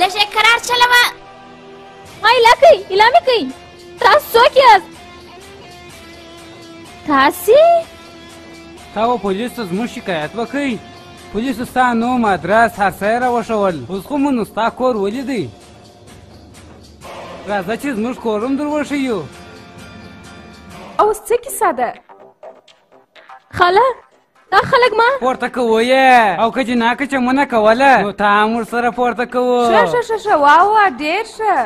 لږه قرار چلوه ما اله کوي اله مې کوي تاسو څوک یاست تاسې تا به پولیس ته زموږ شکایت وکړئ پولیسو ستا نوم ادرس هر څه یې راوښول اوس خو مونږ ستا کور ولیدی راځه چې زموږ کور هم در وښیو اوس څه کیسه ده خاله دا خلک ما پورته کوو یې او که جناکه چمونه کوله نو تا هم ورسره پورته کوو ښه ښه ښه ښه واوا ډېر ښه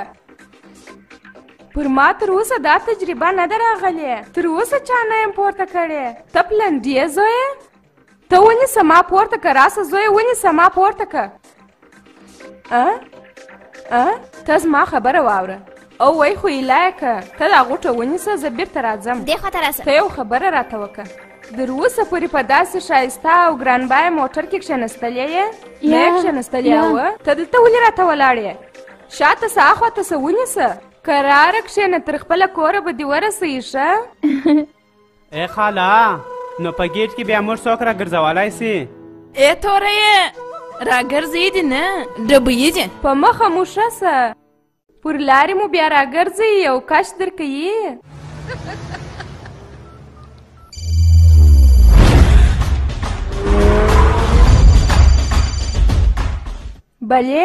پر ما تر اوسه دا تجربه نه ده راغلې تر اوسه چا نه یم پورته کړې ته پلنډې زویه ته ونیسه ما پورته که راسه زویه ونیسه ما پورته که ا ا ته زما خبره واوره او وای خو ایلایه که ته دا غوټه ونیسه زه بیرته راځم دې خواته راسه ته یو خبره راته وکړه در اوسه پورې په داسې ښایسته او ګرانبایه موټر کې کښېنستلې یې نه یې کښېنستلې وه ته دلته ولې راته ولاړ یې شاته سه اخواته سه ونیسه کراره کښېنه تر خپله کوره به دې ورسوي ښه ای خاله نو په ګیټ کې بیا موږ څوک راګرځولای سي ای توریه راګرځې دي نه ډبوي دي په مخه مو ښه سه پر لارې مو بیا راګرځي او کش درکوي بله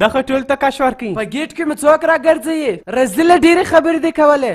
دغه ټول ته کش ورکړي په ګیټ کې مې څوک راګرځي رزله ډېرې خبرې دې کولې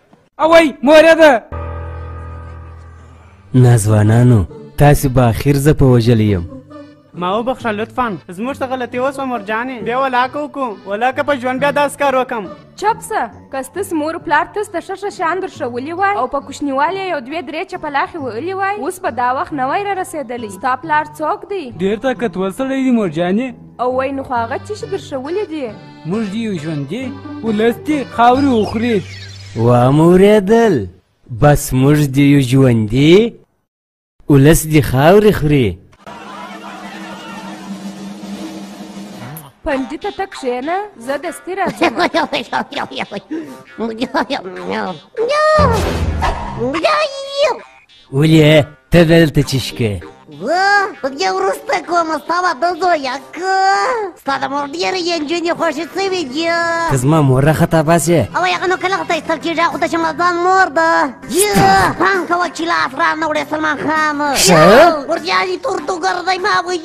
اوی موره ده نازوانانو تاسو به اخر زه په وژلی یم ما وبخښه لطفا زموږ څه غلطي وسوه مورجانې بیا ولاکه وکړو ولاکه په ژوند بیا داس کار وکم چپ سه که ستاسو مور پلار تاسو ته ښه ښه شیان درښولي وای او په کوچنیوالي یې یو دوې درې چپلاخې وهلي وای اوس به دا وخت نه وای رارسېدلی ستا پلار څوک دی ډېر طاقتور سړی دی مورجانې او وای نو خو هغه څه شي درښولي دي موږ دې یو ژوندې ولس دې خاورې وخوري وامورېدل بس موږ دې یو ژوندې ولس دې خاورې خوري پنډي ته ته کښېنه زه دستي راځم ولې ته دلته څه شکې زه په دې وروسته کوم ستا واده زویه که ستا د مور ډېرې یې نجونې خوښې سوي دي ته زما مور راخطا باسې او هغه نو کله خدای ستر کېږي خو د شملزان مور ده پام کوه چې لاس را نه وړې سلمان خان ورجاني تور تو ګرځی ما وي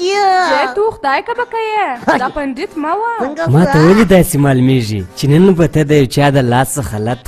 تو خدای که به کوې دا پنډیت مه وه ما ته ولې داسې معلومېږي چې نن به ته د یو چا د لاس څخه لت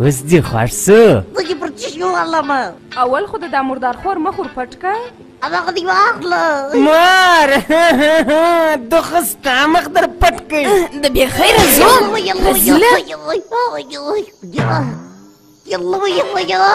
اوس دې خوښ سو زه دې پر چشي والم اول خو د دا مردار خور مخ ور پټ که هغه خو دې واخله مار د خو ستا مخ در پټ کړ د بې خیره زوم فضیله يلا يلا يلا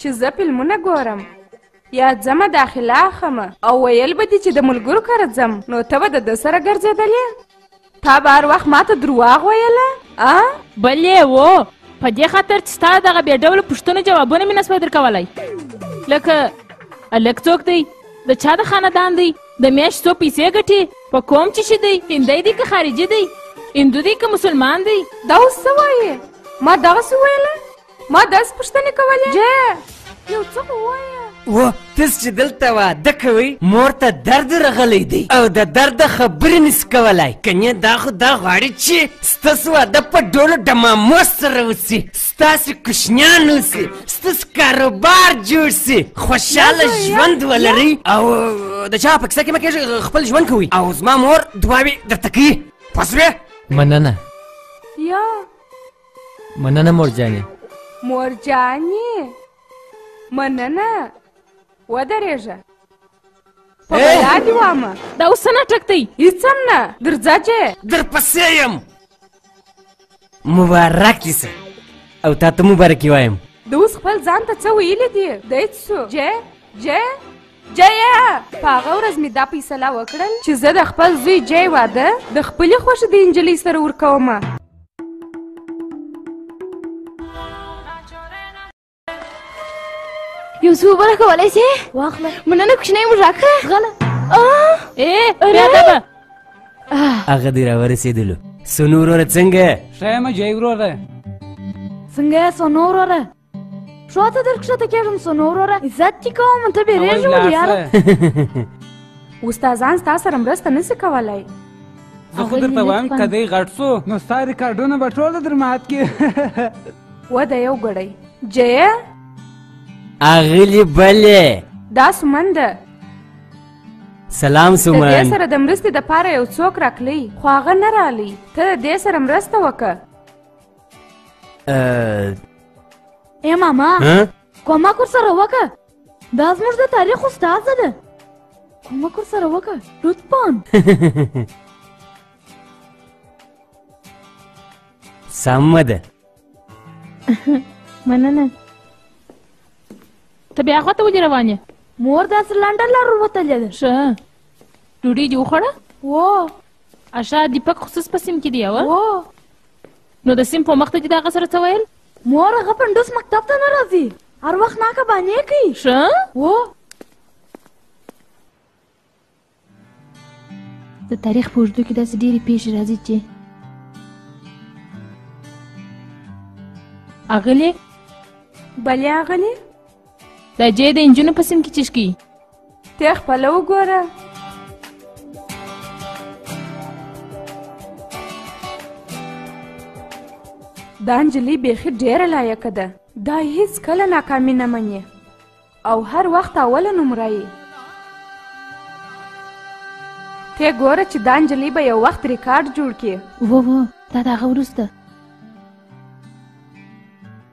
چې زه فلمونه ګورم یا ځمه داخله اخمه او ویل به دي چې د ملګرو کره ځم نو ته به د ده سره ګرځېدلې تا به هر وخت ماته درواغ ویله ا بلې و په دې خاطر چې ستا دغه بې ډوله پوښتنو جوابونه مې نسوای درکولی لکه هلک څوک دی د چا د خاندان دی د میاشت څو پیسې ګټي په کوم چې شي دی هندی دی که خارجي دی هندو دی که مسلمان دی دا اوس څه وایې ما دغسې ویله ما داسې پوښتنې کولې جیه یو څه خو ووایه و تاسو چې دلته واده کوئ مور ته درد رغلی دی او د درد خبرې نس کولای کنې دا خو دا غواړي چې ستاسو واده په ډولو ډمامو سره وسي ستاسو کوشنیان وسي ستاسو کاروبار جوړ سي خوشحاله ژوند ولري او د چا په کیسه کې مه کېږي خپل ژوند کوي او زما مور دعاوې درته کوي پوه مننه یا مننه مورجانې مورجانې مننه ودرېږه په بلا دې وامه دا اوس څه ناټک دی هېڅ هم نه درځه چې درپسې یم مبارک دې سه او تا ته مبارکي وایم د اوس خپل ځان ته څه ویلي دي دی څو جې جې جیه په هغه ورځ مې دا فیصله وکړل چې زه د خپل زوی جی واده د خپلې خوښې د انجلۍ سره ورکوم یو څو بره کولای شي واخله مننه کوچنی موږ راکړه غله ای بیا دا به هغه دې راورسېدلو سونو وروره څنګه ښه یم جی وروره څنګه سونو وروره شو ته در کښته کېږم څو نو وروره عزت دې کوم ته بیرېږي ولیاره استادان ستا سره مرسته نسي کولای زه خو درته وایم که دی غټ سو نو ستا ریکارډونه به ټوله در مات کړي و د یو ګړی جیه اغلی بلې دا سمن ده سلام سومن د دې سره د مرستې د پاره یو څوک راکلی خو هغه نه رالی ته د دې سره مرسته وکړه ای ماما کومک ورسره وکړه دا زموږ د تاریخ استاده ده کومک ورسره وکړه لطفا سمه ده مننه ته بیا خواته ولې روان یې مور داسې لنډه لار وتلې ده ښه ډوډۍ دې وخوړه و اشا دیپک خصوص په سیم کې دی او نو د سیم په مخ ته دې د هغه سره څه ویل مور هغه پنډوس مکتب ته نه راځي هر وخت ناکه بانې کوي ښه و د تاریخ په اوږدو کې داسې ډېرې پیښې راځي چې اغلې بلې اغلې د جې د انجونو په سیم کې چشکی ته خپل وګوره دا انجلی بیخي ډیره لایق ده دا هیڅ کله ناکامي نه مني او هر وخت اوله نمره یي ته ګوره چې دا انجلی به یو وخت ریکارډ جوړ کړي وو وو دا د هغه وروسته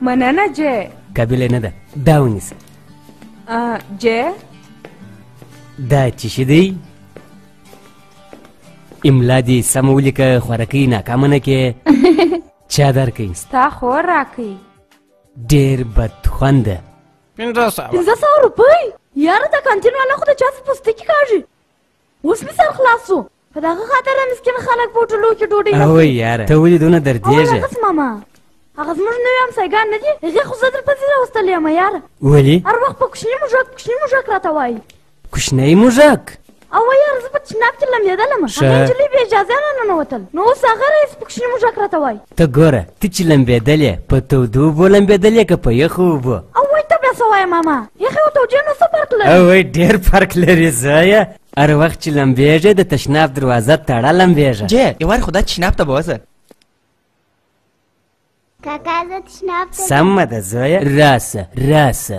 مننه جه قابله نه ده دا ونیسه جه دا چې شي دی املا دې سمه ولیکه خوارکۍ ناکامه نه کې چا درکوي ستا خور راکوي ډېر بدخونده پنځه سوه پنځه سوه روپۍ یاره دا کانتین والا خو د چا څه پوستکي کاږي اوس مې سر خلاص شو په دغه خاطر مسکین خلک په هوټلو کې ډوډۍ نه خوري یاره ته ولې دونه دردېږې هغسې ماما هغه زموږ نوي همسایګان نه دي هغې خو زه درپسې راوستلی یم یاره ولې هر وخت په کوچني موږک کوچني موږک راته وایي کوچنی موږک او یار زه په چناب کې لمبېدلم هغه نجلۍ بې اجازې راننوتل نو اوس هغه رئیس په کوچني موږک راته وایي ته ګوره ته چې لمبېدل یې په تودو اوبو لمبېدل یې که په یخو اوبو او وای ته بیا څه وایې ماما یخې او تودې نه څه فرق لري او وای ډېر فرق لري زویه هر وخت چې لمبېږې د تشناب دروازه تړه لمبېږه جې یو وار خو دا تشناب ته به وځه کاکا زه تشناب ته سمه ده زویه راسه راسه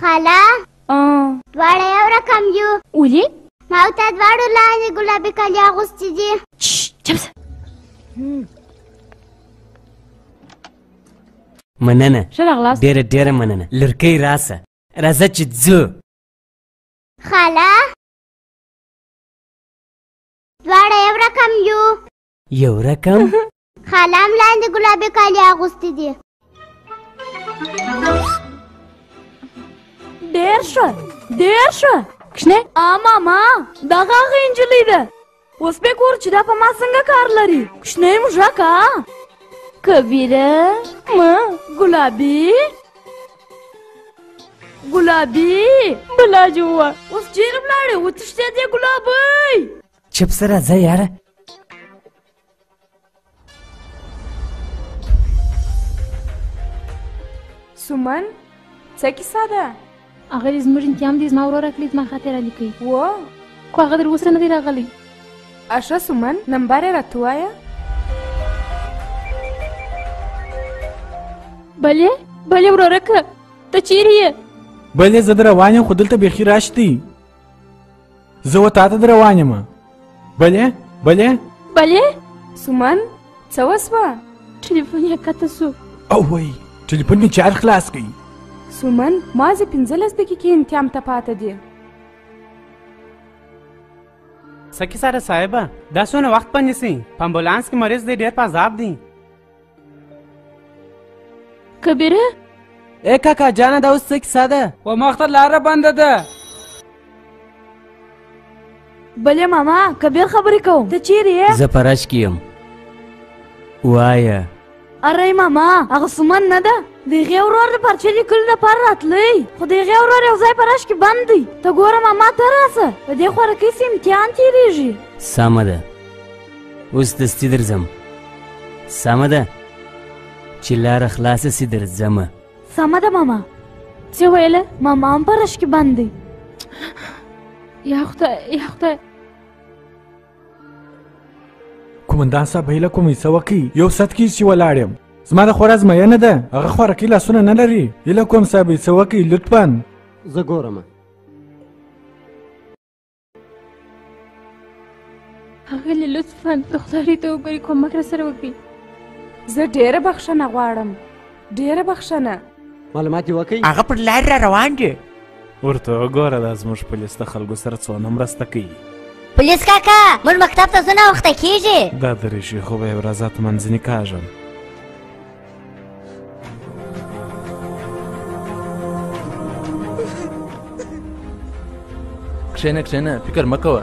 خاله دواړه یو رقم یو ولې ما او تا دواړو لاندې ګلابي کالي اغوستي دي چپ شه مننه ښه راغلاست ډېره ډېره مننه لورکۍ راسه راځه چې ځو خاله دواړه یو رقم یو یو رقم خاله هم لاندې ګلابي کالي اغوستي دي ډېر ښه ډېر ښه کښنه آ ماما دغه هغه نجلۍ ده اوس به ګور چې دا په ما څنګه کار لري کښنه یې موږکه کبیره ما ګلابي ګلابي بلا جوه اوس چیرې ولاړې وتښتېدې ګلابۍ چپ سره ځه یاره سومن څه کیسه ده هغه دې زموږ انتیام دې زما وروره کړي زما خاطر لیکي و خو هغه در اوسه نه دی راغلی اشره سمن نمبر راته وایه بله بله ورورکه ته چیرې یې بله زه د روان یم خو دلته بیخي راش دی زه و تاته د روان یم بله بله بله سمن څه وسوه ټلیفون یې کته سو او وای ټلیفون مې چار خلاص کړي سومن مازې پنځلس دقیقې امتیام ته پاته دي سکی سره صاحب دا څونه وخت باندې سي په امبولانس کې مریض دی ډیر په عذاب دی کبیره اے کاکا جانه دا اوس څه کیسه ده و مخته لاره بنده ده بلې ماما کبیر خبرې کوم ته چیرې یې زه پرش کیم وایه اره ماما هغه سومن نه ده د هغې ورور د پرچې لیکلو لپاره راتلی خو د هغې ورور یو ځای په رش کې بند دی ته ګوره ماما ته راسه د دې خوارکۍ سي امتحان تېرېږي سمه ده اوس دستي درځم سمه ده چې لاره خلاصه سي درځم سمه ده ماما چې ویله ماما هم په رش کې بند دی یا خدای یا خدای کومندان صاحب هیله کوم یې څه وکړي یو ست کې چې ولاړ یم زما د خورا زمایه نه ده هغه خوارکي لاسونه نه لري هیله کوم صاحب یې څه وکړي لطفا زه ګورم هغلې لطفا د خدای ته وګوري کومک راسره وکړي زه ډېره بخښنه غواړم ډیره بخښنه معلومات دې وکړئ هغه پر لار را روان دي ورته وګوره دا زموږ پولیس د خلکو سره څونه مرسته کوي پولیس کاکا موږ مکتب ته ځو ناوخته کیږي دا دریشي خو به یې ورځه منځني کاږم کښېنه کښېنه فکر مه کوه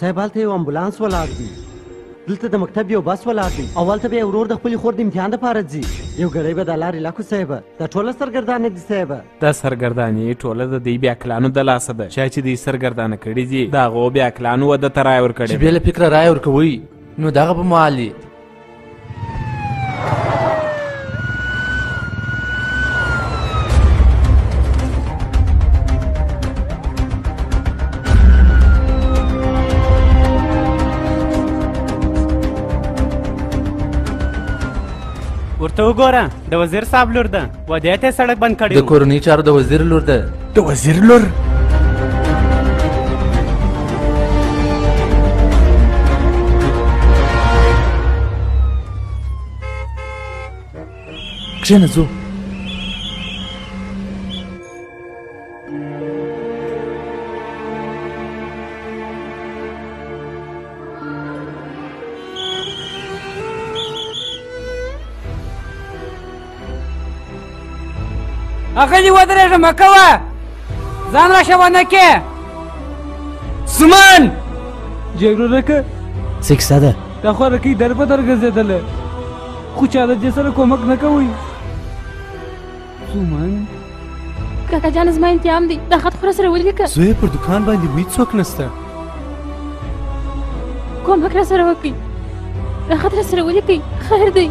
صاحب هلته یو امبولانس ولاړ دی دلته د مکتب یو بس ولاړ دی او هلته به یې ورور د خپلې خور د امتحان دپاره ځي یو ګړی به دا لارې لکو صاحب دا ټوله سرګردانه دي صاحب دا سرګرداني ټوله د دی بیاکلانو د لاسه ده چا چې دی سرګردانه کړي دي د هغو بیاکلانو وده ته رایه ورکړې چې بې له فکره رایه ورکوئ نو دغه به معالی ورته وګوره د وزیر صاحب لور ده ودې ته سړک بند کړی د کورنۍ چارو د وزیر لور ده د وزیر لور کښېنه ځو اغلی ودرېږه مه کوه ځان راشه ونه کې سمان جګړه رکه سکسه ده دا خو رکی در په در ګرځېدله خو چا د دې سره کومک نه کوي سومن کاکا جان زما انتیام دی دا خط خره سره ولیکه زوی پر دکان باندې وی څوک نسته کوم حق را سره وکړي دا خط را سره ولیکي خیر دی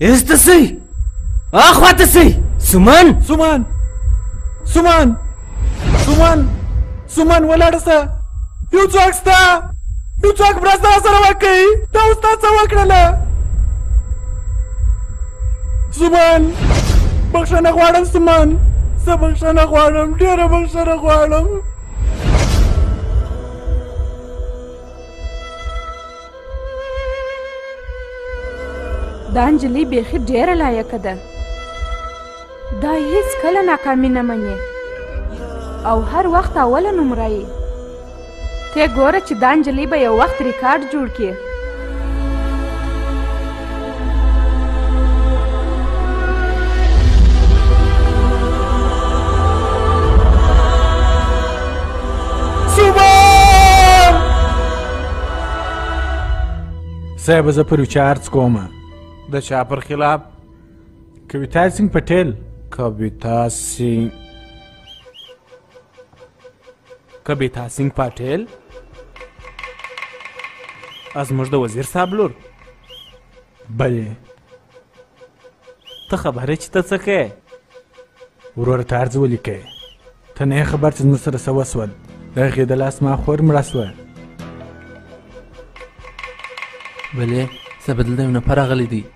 ایسته سئ اخواته سئ سومن سومن سومن سومن سومن ولاړ سه یو څوک ستا یو څوک مرسته سره وکړي دا اوس تا څه وکړله سومن بخښنه غواړم سومن زه بخښنه غواړم ډېره بخښنه غواړم دا نجلۍ بیخي ډېره لایقه ده دا هیڅ کله ناکامي نه مني او هر وخت اوله نمره یې ته ګوره چې دا نجلۍ به یو وخت ریکارډ جوړ کړي صاحب زه پر چارج کوم د چا پر خلاف کویتا سنگ پټیل کویتا سنگ کبیتا سنگ پاټیل زموږ د وزیر صاحب لور بله ته خبره چې ته څه کوې وروره ته عرض ولیکې ته نه خبر چې زموږ سره څه وسول د هغې د لاس ما خور مړه سوه بله څه بدل دی نفر راغلی دی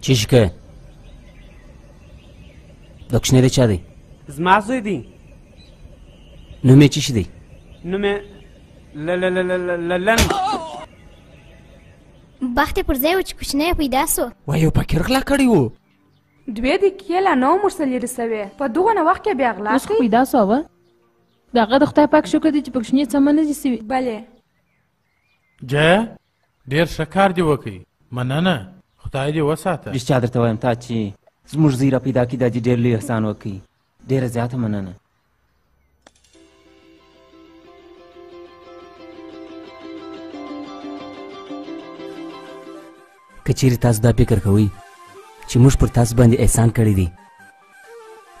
چی شکه دا کوچنی چا دی زما زوی دی نوم یې چی شي دی نوم یې للن بخت یې پر ځای و چې کوچنی پیدا سو وایي یو فقیر غلا کړی و دوې دقیقې لا نه موږ څه لرې سوې په دغه نه وخت کې بیا غلا اوس خو پیدا سوه د هغه د خدای پاک شکر دی چې په کوچني څه منه دي سوي بله جه ډیر ښه کار دی وکړي مننه خدای دې وساته رښتیا درته وایم تا چې زموږ زوی را پیدا کړي دا دې ډېر لوی احسان وکړي ډېره زیاته مننه که چیرې تاسو دا فکر کوئ چې موږ پر تاسو باندې احسان کړی دی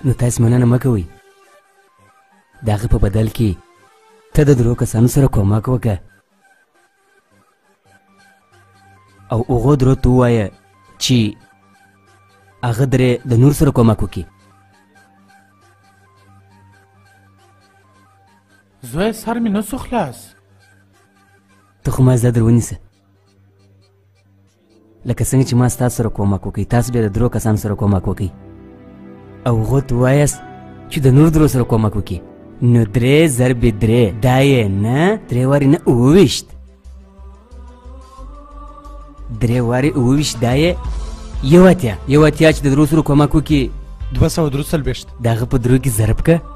نو تاسو مننه مه کوئ د هغه په بدل کې ته د درو کسانو سره کومک وکړه او هغو درو ته ووایه چې هغه درې د نور سره کومک وکړي زوی سر مې نه سو خلاص ته خو ما زده در ونیسه لکه څنګه چې ما ستاسو سره کومک وکړي تاسو بیا د درو کسانو سره کومک وکړي او هغو ته ووایاست چې د نور درو سره کومک وکړي نو درې ضربې درې دا یې نه درې وارې نه اوویشت درې وارې اوویشت دا یې یو اتیا یو اتیا چې د درو سره کومک وکړي دوه سوه درو څلوېښت د هغه په درو کې ضرب که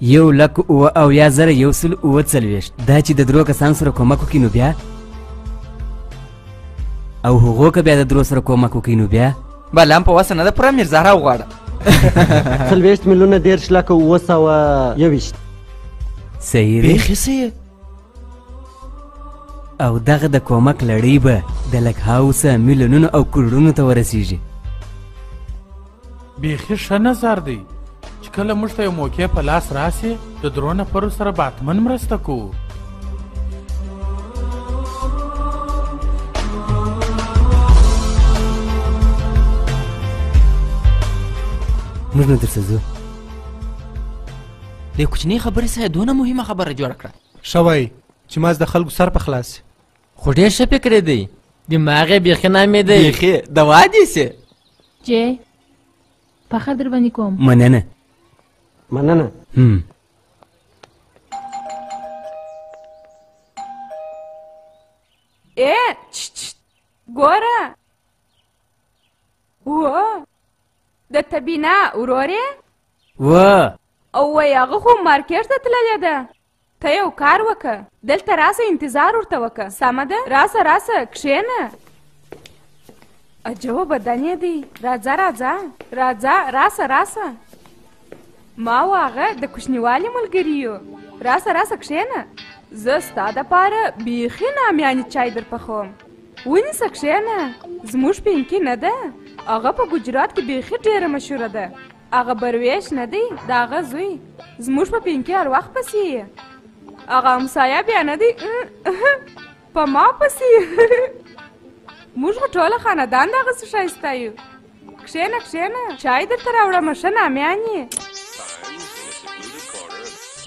یو لک اوه اویا زره یو سل اوه څلوېښت دا چې د درو کسانو سره کومک وکړي نو بیا او هغو که بیا د درو سره کومک وکړي نو بیا بلام په وسه نه ده پوره میرزهرا وغواړه څلوېښت میلیونه دېرش لکه اووه سوه یوویشت صحیح دی بیخي صحیح او دغه د کومک لړۍ به د لک هاوسه میلیونونو او کروړونو ته ورسیږي بیخي ښه نظر دی چې کله موږ ته یو موقع په لاس راسي د درو نفرو سره به حتما مرسته کوو موږ نه درسه ځو د کوچنۍ خبرې سره دونه مهمه خبره جوړه کړه ښه وایي چې ماز د خلکو سر په خلاص خو ډېر ښه فکر دی دماغ یې بیخي نامې دی بیخي دوا دې سي چې پخه در باندې کوم مننه مننه هم ای ګوره و د تبینا ورورې و او وای هغه خو مارکیټ ته تللې ده ته یو کار وکه دلته راسه انتظار ورته وکه سمه ده راسه راسه کښېنه عجبه بدن یې دی راځه راځه راځه راسه راسه ما او هغه د کوچنیوالي ملګري یو راسه راسه کښېنه زه ستا دپاره بیخي نامیاني چای در پخوم ونیسه کښېنه زموږ پینکي نه ده هغه په ګجرات کې بیخي ډېره مشهوره ده هغه برویش نه دی د هغه زوی زموږ په پینکي هر وخت پسې یې هغه همسایه بیا نه دی په ما پسې موږ خو ټوله خاندان دغسې ښایسته یو کښېنه کښېنه چای درته راوړم ښه نامیان یې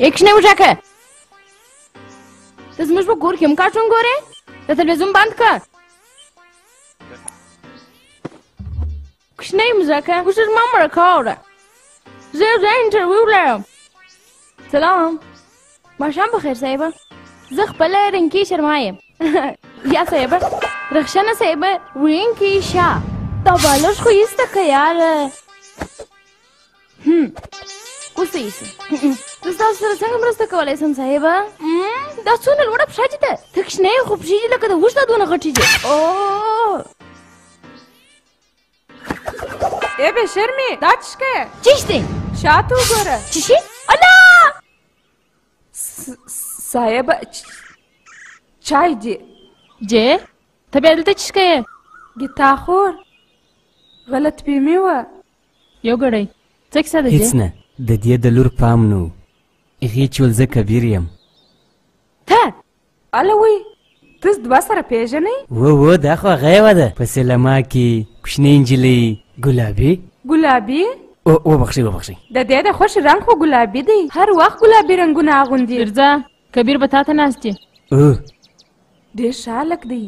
یې کښېنه وژاکه ته زموږ په کور کې هم کارټون ګورې د تلویزیون بند که کوچنۍ مزکه اوس زما مرکه اوره زه یو ځای انټرویو لرم سلام ماښام بخیر صاحبه زه خپله رنکي شرما یم یا صاحبه رخشنه صاحبه رنکي شا دا بالوش خو ایسته که یاره اوس ایسه زه ستاسو سره څنګه مرسته کولی سم صاحبه دا څونه لوړه پښه دي ته ته کوچنی خو پښې دي لکه د اوښ دا دونه غټې دي ای به شرمې دا څه شی څه شی شاته وګوره څه شی الا صاحب چای دی جې ته بیا دلته څه شی ګیتا خور غلط فهمي وه یو ګړی څه کیسه ده هېڅ نه د دې د لور پام نه و هغې چې ول زه کبیر یم ته الوی تس دوه سره پیژنی و و دا خو غیوه ده په سلما کی کوشنی نجلی ګلابی ګلابی او او بخشي او بخشي د دې د خوش رنگ خو ګلابي دی هر وخت ګلابي رنگونه اغوندي درځه کبیر به تاته ناست دی او ډیر ښه هلک دی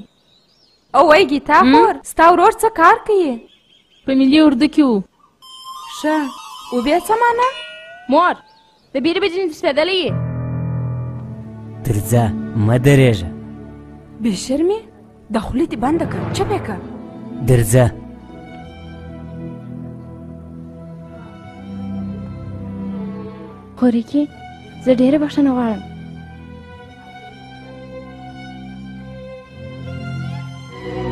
اوی ګیتا خور ستا ورور څه کار کوي په ملي اردو کې و ښه او بیا څه معنی مور د بیرې بجې نه تښتېدلی یې تر ځه مه درېږه بې شرمې د خولې دې بنده کړه چپ یې کړه درځه خورکې زه ډېره بخښنه غواړم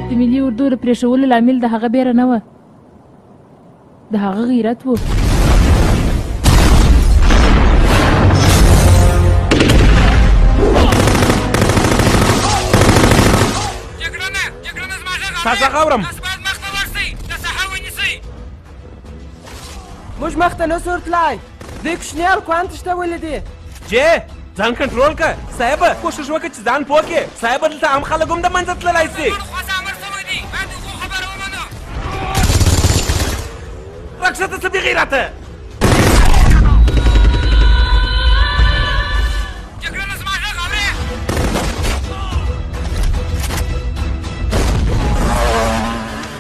د ملي اردو د پرېښولو لامل د هغه بیره نه وه د هغه غیرت و تاسو غورم موږ مخته نو سور تلای دې کوچني هلکوان تښتولي دي جې ځان کنټرول که صاحب کوشش وکړه چې ځان پوه کې صاحب دلته عام خلک هم د منځه تللی سي رخصت څه بغیرته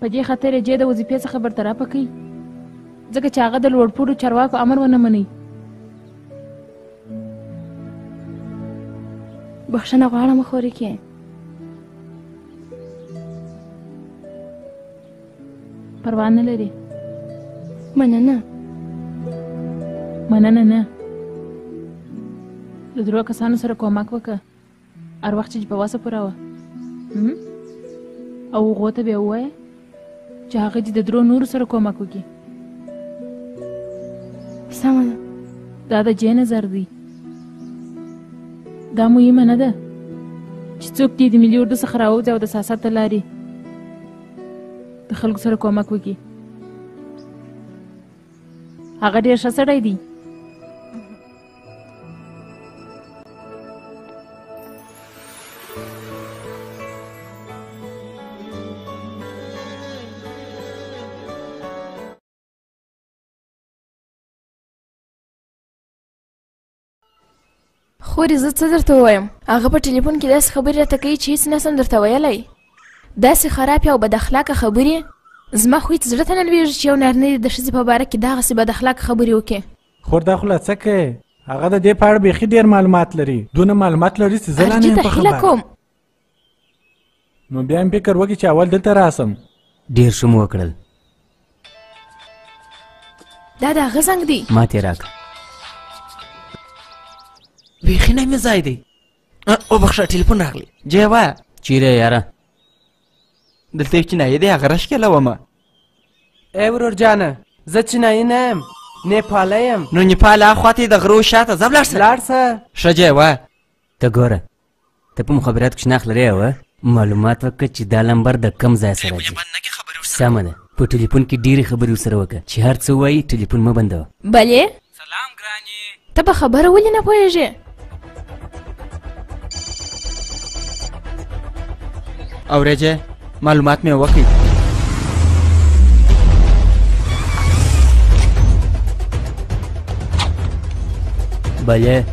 په دې خاطر یې جې د وظیفې څخه برطرفه کړئ ځکه چې هغه د لوړپوړو چارواکو امر ونه منئ بخښنه غواړم خورې کې پروا نه لري مننه مننه نه د درو کسانو سره کومک وکړه هر وخت چې په واسه پوره وه او هغو ته بیا ووایه چې هغه دې د درو نورو سره کومک وکړي سمه ده دا د جې نظر دی دا مهمه نه ده چې څوک دې د ملي اردو څخه راوځي او د سیاست ته لاري د خلکو سره کومک وکړي هغه ډېر ښه سړی دی خورې زه څه درته ووایم هغه په ټلیفون کې داسې خبرې راته کوي چې هیڅ نسم درته ویلی داسې خرابې او بد اخلاقه خبرې زما خو هیڅ زړه ته نه لویږي چې یو نارینه دې د ښځې په باره کې دغسې بد اخلاقه خبرې وکړي خور دا خو لا څه کې هغه د دې په اړه بیخي ډېر معلومات لري دونه معلومات لري چې زه لا نه یم په خبره کوم نو بیا هم فکر وکړي چې اول دلته راسم ډېر ښه مو وکړل دا د هغه زنګ دی ما ترې راکړه بیخي نه مې ځای دی وبخښه ټلیفون راغلی جې وایه چیرې یاره دلته یو چینایي دی هغه رشکې لومه ای ورور جانه زه چینایي نه یم نیپالی یم نو نیپال اخوا ته د غرو شاته ځه ولاړ سه ولاړ سه ښه جای وه ته ګوره ته په مخابراتو کې شناخت لرې وه معلومات وکړه چې دا لمبر د کم ځای سره دی سمه ده په ټلیفون کې ډېرې خبرې ورسره وکړه چې هر څه وایي ټلیفون مه بندوه بله سلام ګراني ته په خبره ولې نه پوهېږې اورېجه معلومات مې وکړي بله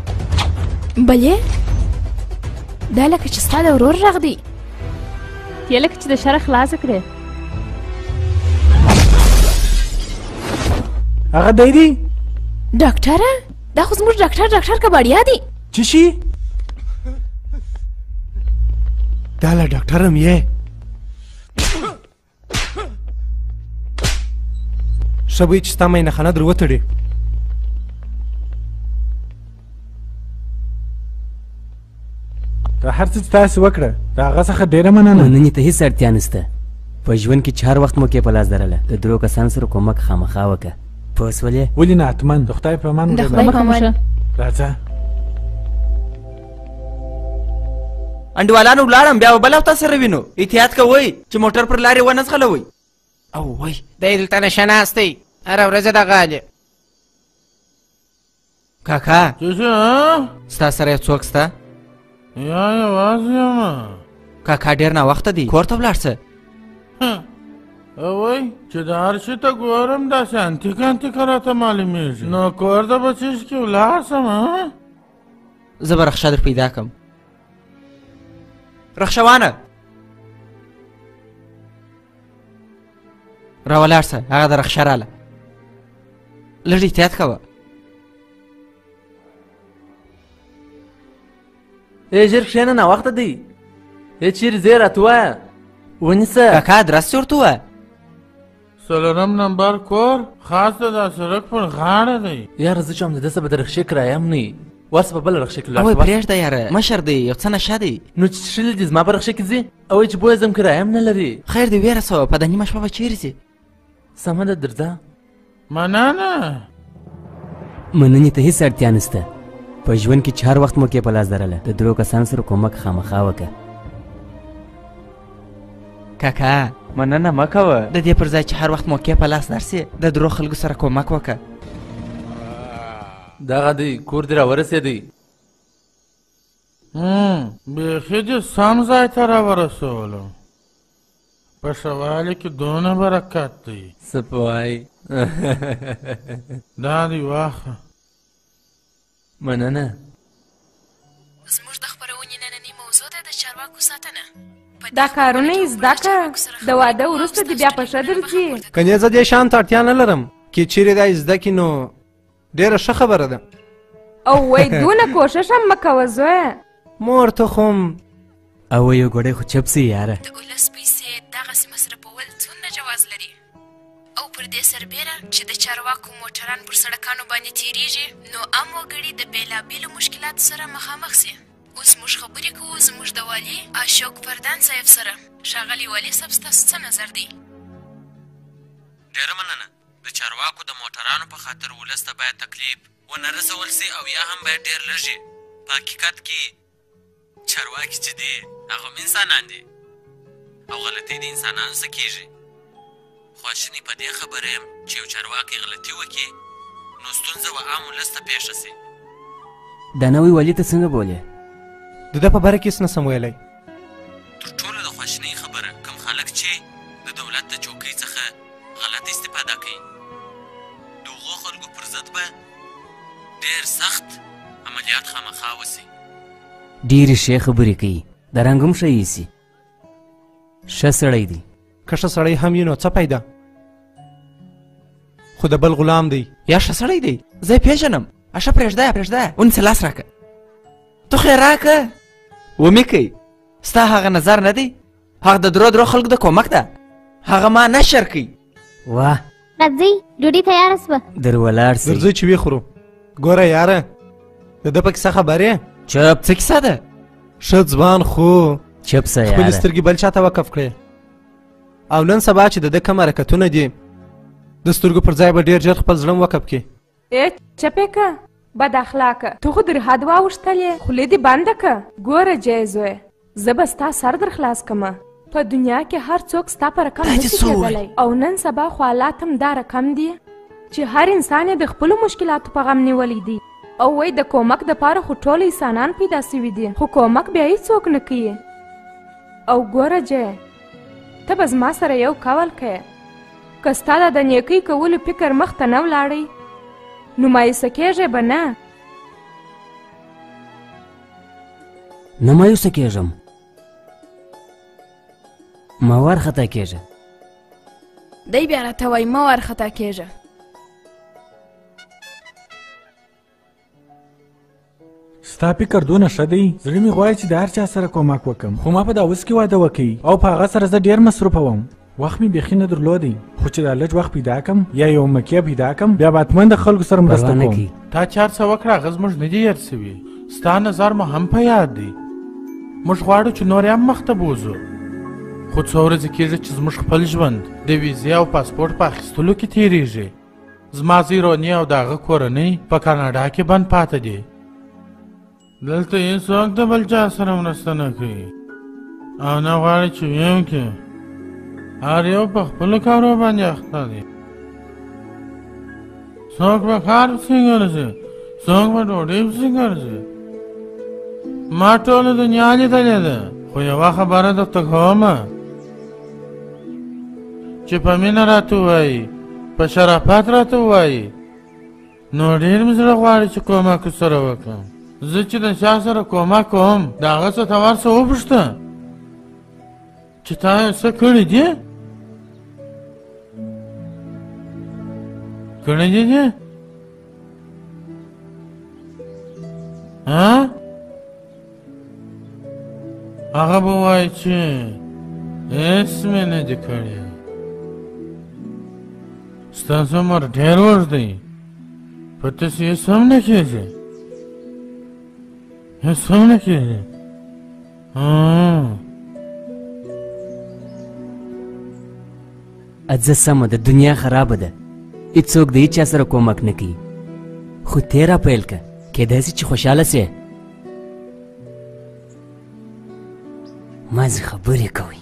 بله دا لکه چې ستا د ورور غږ دی یا لکه چې د شرح خلاصه کړې هغه دی دی ډاکټر دا خو زموږ ډاکټر ډاکټر کباړیا دی چې شي دا لا ډاکټر هم یې شبوی چې ستا مینه خانه در وتړي دا هر څه چې تاسو وکړه دا هغه څخه ډیره مننه مننې ته هیڅ اړتیا نشته په ژوند کې چې هر وخت موقع په لاس درله د درو کسانو سره کومک خامخا وکړه پوه سولې ولې نه حتمن د خدای په امان د خدای په امان راځه انډوالانو ولاړم بیا به بل هفته سره وینو احتیاط کوئ چې موټر پر لارې ونه ځغلوئ او وای دی دلته نشه ناست دی هره ورځ دغه حال کاکا ستا سره یو څوک سته یا یوازې یم کاکا ډېر ناوخته دی کور ته ولاړ شه وای چې د هر شي ته ګورم داسې انتیکه انتیکه راته معلومېږي نو کور ته به څه کې ولاړ شم زه به رخشه در پیدا کړم رخشوانه راولاړ سه هغه د رخشه راله لږ احتیاط کوه ای ژر کښېنه ناوخته دی ای چیرې ځې راته ووایه ونیسه کاکا ادرس یې ورته ووایه څلورم نمبر کور خاص د سړک پر غاړه دی یاره زه چې همدې دسه به د رخشې کرایم نه ورسه په بل رخشه کې لاړ اوه پرېږده یاره مشر دی یو څه نشه دی نو چې څښلي دي زما په رخشه کې ځي او چې بویه ځم کرایه هم نه لري خیر دی ویره سوه په دا نیمه شپه به چیرې ځي سمه ده درځه مننه مننې ته هیڅ اړتیا نشته په ژوند کې چې هر وخت موقع په لاس درله د درو کسانو سره کومک خامخا وکړه کاکا مننه مه کوه د دې پر ځای چې هر وخت موقع په لاس درسي د درو خلکو سره کومک وکړه دغه دی کور دې راورسېدی بیخي دې سم ځای ته راورسولم په شوالي کې دونه برکت دی څه په وایي دا دی واخه مننه زموږ د خپرونې نننۍ موضوع ده د چارواکو ساتنه دا کارونه یې زده که د واده وروسته دې بیا په ښه درځي کنې زه دې شان ته اړتیا نه لرم که چیرې دا یې زده کړي نو ډېره ښه خبره ده او وای دونه کوشش هم مه کوه زویه مور ته خو هم او یو ګوډی خو چپ سي یاره د ولس پیسې دغسې مصرفول څومره جواز لري او پر دې سربېره چې د چارواکو موټران پر سړکانو باندې تېرېږي نو عام وګړي د بېلابېلو مشکلاتو سره مخامخ سي اوس موږ خبرې کوو زموږ د والي اشوک پردان صاحب سره ښاغلی والي صاحب ستاسو څه نظر دی ډېره مننه د چارواکو د موټرانو په خاطر ولس ته باید تکلیف ونه رسول شي او یا هم باید ډېر لږ یې په حقیقت کې چارواکي چې دي هغه هم انسانان دي او غلطۍ د انسانانو څخه کېږي. خواشینی په دې خبره یم چې یو چارواکی غلطي وکړي نو ستونزه و عام ولس ته پېښه شي. دا نوی والي ته څنګه بولې؟ د ده په باره کې هېڅ نه شم ویلی. تر ټولو د خواشینۍ خبره کوم خلک چې د دولت د چوکۍ څخه غلط استفاده کوي دهغو خلکو پر ضد به ډیر سخت عملیات خامخا وسي. ډیري ښې خبري کوي د رنګ هم ښه ایسي ښه سړی دی. که ښه سړی هم وي نو څه پیدا خو د بل غلام دی. یا ښه سړی دی زه پیژنم اشه پرېږده پرېږده ونیسه لاس راکه تو خو یې راکه ومې کوي ستا هغه نظر نه دی هغه د درو درو خلکو د کومک ده هغه ما نشر کوي واه راځئ ډوډۍ تیاره سوه در ولاړ سئ درځئ چې ویې خورو ګوره یاره د ده په کیسه خبر یې چپ څه کیسه ده ښه ځوان خو چپ سه یاره خپلې سترګې بل چاته وقف کړې او نن سبا چې د ده کم حرکتونه دي د سترګو پر ځای به ډېر ژر خپل زړه وقف کړي ای چپې که بد اخلاقه ته خو در حد واوښتلې خولې دې بنده که ګوره جی زویه زه به ستا سر در خلاص کمه په دنیا کې هر څوک ستا په رقم نشي کېدلی او نن سبا خو حالات هم دا رقم دي چې هر انسان یې د خپلو مشکلاتو په غم نیولی دی او وای د کومک د پاره خو ټول انسانان پیدا سوي دي خو کومک بیا هیڅوک نه کوي او ګوره جی ته به زما سره یو کول کوې که ستا د نیکۍ کولو فکر مخته نه ولاړی نو مایوسه کیږی به نه نه مایوسه کیږم ما وارخطا کیږه دی بیا راته وایي ما وارخطا کیږه ستا فکر دونه ښه دی زړه مې غواړي چې د هر چا سره کومک وکم خو ما په دا اوس کې واده وکړي او په هغه سره زه ډیر مصروفه وم وخت مې بیخي نه درلودی خو چې دا لږ وخت پیدا کم یا یو مکیه پیدا کم بیا به حتما د خلکو سره مرسته کوم تا چې هر څه وکړه هغه زموږ نه دي هېر سوي ستا نظر مو هم په یاد دی موږ غواړو چې نور هم مخته بوځو خو څو ورځې کېږي چې زموږ خپل ژوند د ویزې او پاسپورټ په اخیستلو کې تېرېږي زما زوی رونی او د هغه کورنۍ په کاناډا کې بند پاته دي دلته هیڅوک د بل چا سره مرسته نه کوي او نه غواړي چې ویې وکړي هر یو په خپلو کارو باندې اخته دی څوک به کار پسې ګرځي څوک به ډوډۍ پسې ګرځي ما ټوله دنیا لیدلې ده خو یوه خبره درته کومه چې په مینه راته وایي په شرافت راته وایي نو ډېر مې زړه غواړي چې کومک سره وکړم زه چې د شاه سره کومک کوم د هغه څه ته ورسه وپوښته چې تا یې څه کړي دي کړي دي دي ها هغه به وایي چې هېڅ مې نه دي کړي ستاسو عمر ډېر اوږد دی په تاسو هېڅ هم نه کېږي هېڅ هم نه کېږي اځه سمه ده دنیا خرابه ده هېڅوک د هېچا سره کومک نه کوي خو تېره پیل که کېدای سي چې خوشحاله سې مازې خبرې کوي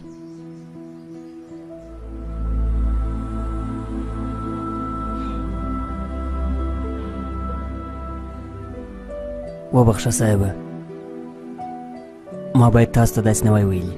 وبخښه صاحبه ما باید تاسو ته داسې نه وای ویلي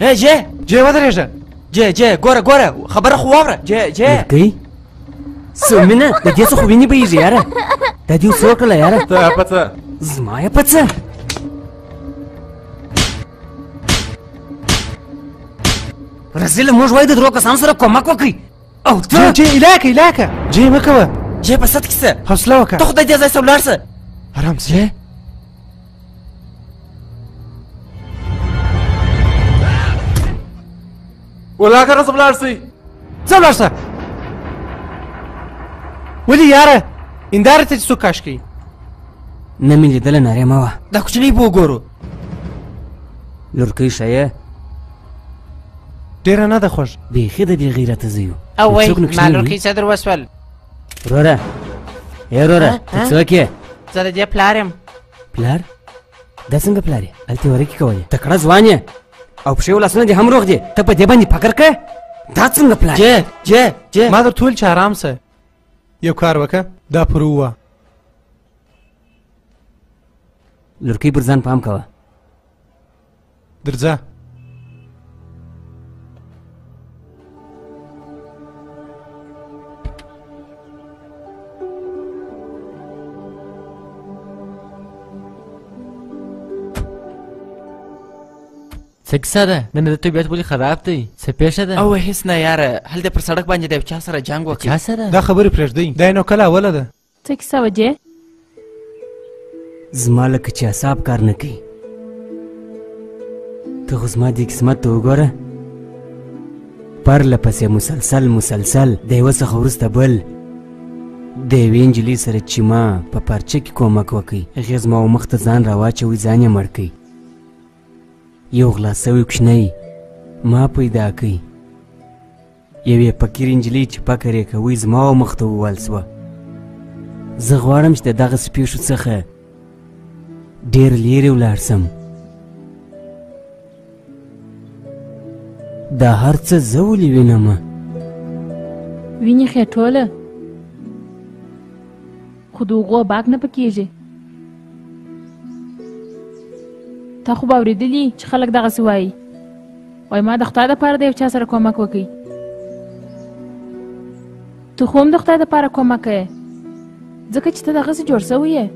هی جې جې ودرېږه جې جې ګوره ګوره خبره خو واوره جې جې لرګی څه مینه د دې څخه وینې بهیږي یاره دا دې څه وکړله یاره ته پڅه زما یې پڅه رزیله موږ وایي د درو کسانو سره کومک وکړئ او ته جې علاکه علاکه جې مه کوه جې په ست کې څه حوصله وکړه ته خو د دې ځای څه ولاړ شه ارام شه ولا که رسم لارسی څه لارسه ولی یاره انداره ته چې څوک کاش کوي نه مې لیدله نارې مه وه دا کوچنۍ به وګورو لورکۍ ښیه ډېره نه ده خوښ بیخي د بې غیرته زیو او وای ما لورکۍ څه در وسول وروره ای وروره ته څوک یې زه د دې پلار یم پلار دا څنګه پلار یې هلته ورکې کولې تکړه ځوان یې او پښې او لاسونه دې هم روغ دي ته په دې باندې فکر کوې دا څنګه پلار جې جې جې ما درته ویل چې ارام سه یو کار وکړه دا پر ووه لورکۍ پر ځان پام کوه درځه. څه کیسه ده نن د طبیعت ولې خراب دی څه پېښه ده او هیڅ نه یاره هلته پر سړک باندې د یو چا سره جنګ وکړ چا سره دا خبرې پرېږدئ دا یې نو کله اوله ده څه کیسه وه جې زما لکه چې اعصاب کار نه کوي ته خو زما دې قسمت ته وګوره پرله پسې مسلسل مسلسل د یوه څخه وروسته بل د یوې نجلۍ سره چې ما په پارچه کې کومک وکړي هغې زما و مخ ته ځان راواچوي ځان یې مړ کوي یو غلا سوی کوچنی ما پیدا کوي یوې فقیرې نجلۍ چې فقر یې کوی زما و مخ ته ووال سوه زه غواړم چې د دغسې پیښو څخه ډېر لیرې ولاړ سم دا هر څه زه ولې وینم وینې خېټوله خو د هغو باک نه پکېږي تا خو به اورېدلي چې خلک دغسې وایي وایي ما د خدای دپاره د یو چا سره کومک وکړي ته خو هم د خدای دپاره کومک یې ځکه چې ته دغسې جوړ سوی یې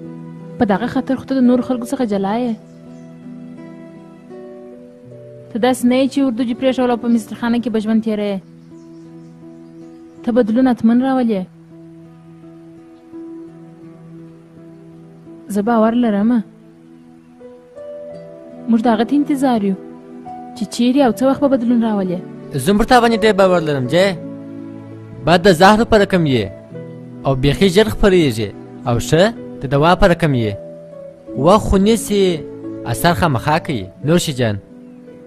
په دغه خاطر خو ته د نورو خلکو څخه جلا یې ته داسې نه یې چې اردو جې پرېښول او په مسترخانه کې به ژوند تېروې ته بدلون حتمن راولې زه باور لرم موږ د هغه ته انتظار یو چې چیرې او څه وخت به بدلون راولي زه پر تا باندې ډېر باور لرم چې بد د زهرو په رقم یې او بیخي ژر خپرېږي او ښه د دوا په رقم یې وخت خو نیسي اثر خامخا کوي نوش جان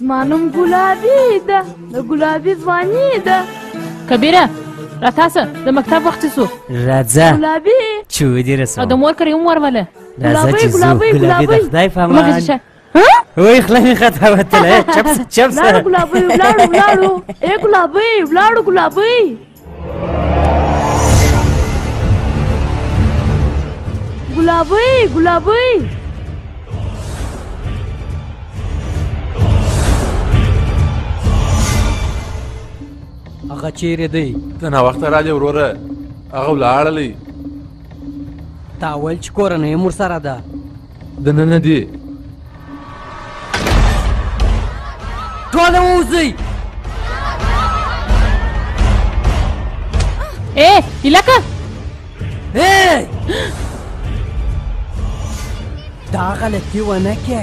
زما نوم ګلابي ده د ګلابي ځواني ده کبیره را تاسو د مکتب وخت سو راځه ګلابي چې ودې رسو د مور کریم ورواله راځه چې زو ګلابي د خدای په امان وای خله می خطا وتله چپس چپس لاړو ګلابي لاړو لاړو اے ګلابي لاړو ګلابي ګلابي ګلابي هغه چیرې دی د ناوخته راځي وروره هغه ولاړلی تا ویل چې کورنۍ مور سره ده د ننه دی ټول ووځئ اے علاقه اے دا غلطي ونه کې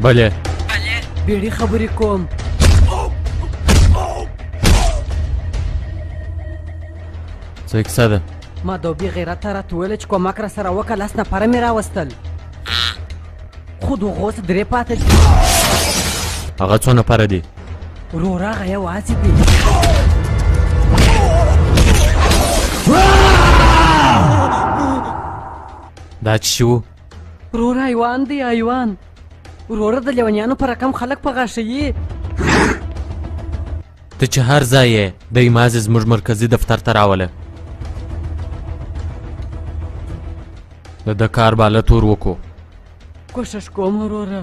بله بیړی خبرې کوم څه کیسه ده ما د بې غیرته راته ویل چې کومک را سره وکړه لس نفره مې راوستل خو د غوڅ درې پاتې دي هغه څو نفره دي وروره هغه یوازې دي دا چې شو ورور حیوان دی حیوان وروره د لیونیانو په رقم خلک په غاښه یي ته چې هر ځای یې د ایمازې زموږ مرکزي دفتر ته راوله د ده کار باله تور وکړو کوشش کوم وروره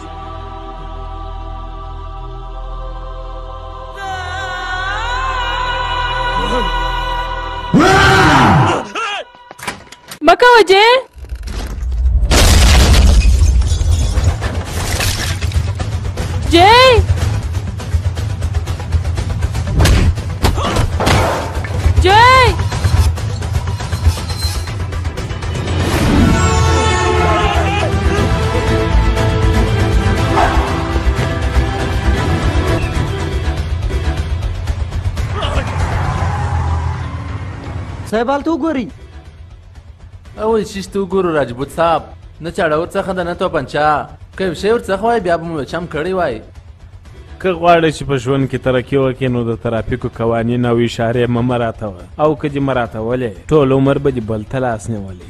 مکه وجه جی صاحب حالت وګوري اول شیش ته وګورو راجبوت صاحب نه چاړه ورڅخه ده نه توپنچه که یو شی ورڅخه وای بیا به مو چم کړی وای که غواړې چې په ژوند کې ترقي وکړې نو د ترافیکو قوانین او اشارې مه مراعتوه او که دې مراعتولې ټول عمر به دې بل ته لاس نیولی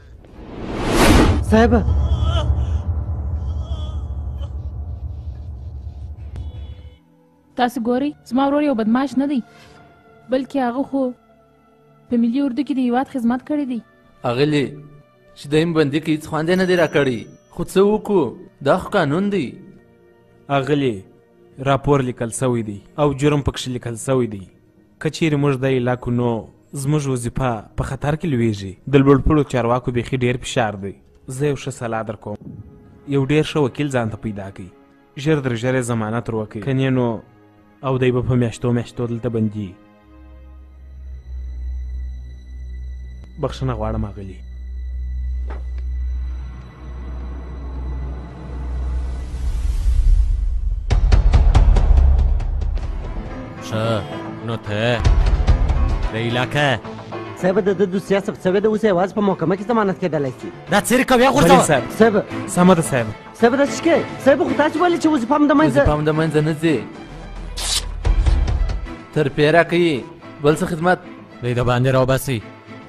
صاحب تاسو ګوري زما ورور یو بدمعاش نه دی بلکې هغه خو په ملي اردو کې د هیواد خدمت کړی دی اغلی چې د ایم بندي کې هیڅ خوند نه دی راکړی خو څه وکړو دا خو قانون دی اغلی راپور لیکل سوی دی او جرم پکښې لیکل سوی دی که چیرې موږ دی لا کو نو زموږ وظیفه په خطر کې لویږي د لوړپوړو چارواکو بیخي ډیر فشار دی زه یو ښه سلا در کوم یو ډیر ښه وکیل ځان ته پیدا کړئ ژر در ژر ضمانت ور وکړئ کنې نو او دی به په میاشتو میاشتو دلته بندي بخښنه غواړم اغلی شه نو ته د علاقه صاحب د د دوسیا سب سوی د اوس یوازې په محکمه کې ضمانت کېدلی شي دا څېرې کوي غورځوه صاحب صاحب سمه ده صاحب صاحب داسې شکې صاحب خو تاسې ولې چې وظیفه هم د منځه وظیفه هم د منځه نه ځي تر پیره کوي بل څه خدمت دی د باندې راوباسي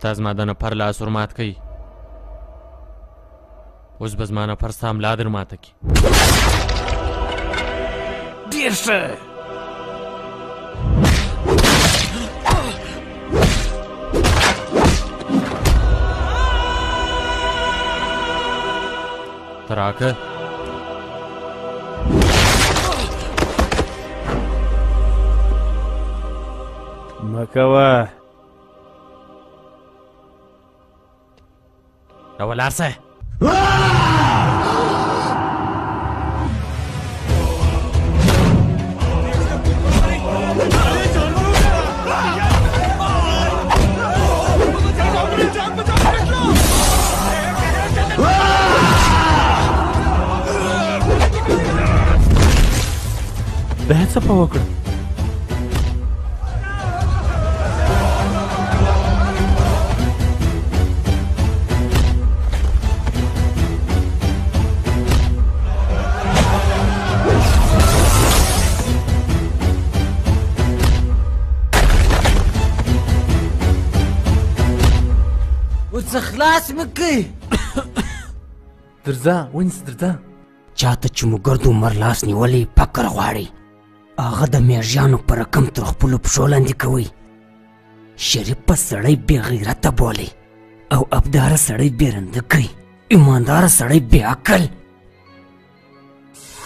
تا زما د نفر لاس ورمات کړئ اوس به زما نفر ستا ملا در ماته کړي ډېر ښه تراکه مکوه ته ولاړ سه بهڅه په وکړه خلاص مکي درځه وینس درځه چاته چې مو ګردو مر لاس نیولې پکر غواړي هغه د میږیانو په رقم تر خپلو پښو لاندې کوي شریف په سړی بې غیرته بولي او ابداره سړی بې رنده کوي ایمانداره سړی بې عقل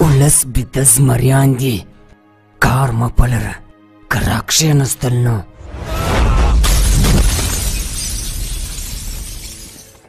ولس بیده زمریان دي کار مه پلره که راکښېنستل نو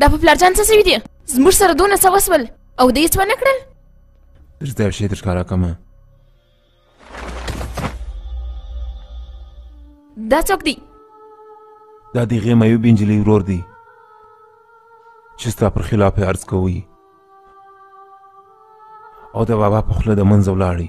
دا په پلارجان څه سوي دي زموږ سره دونه څه وسول او دوی څه ونه کړل رښتیا شی در ښکاره کړم دا څوک دی دا د هغې معیوبې نجلۍ ورور دی چې ستا پر خلاف یې عرض کوي او د بابا په خوله د منځه ولاړی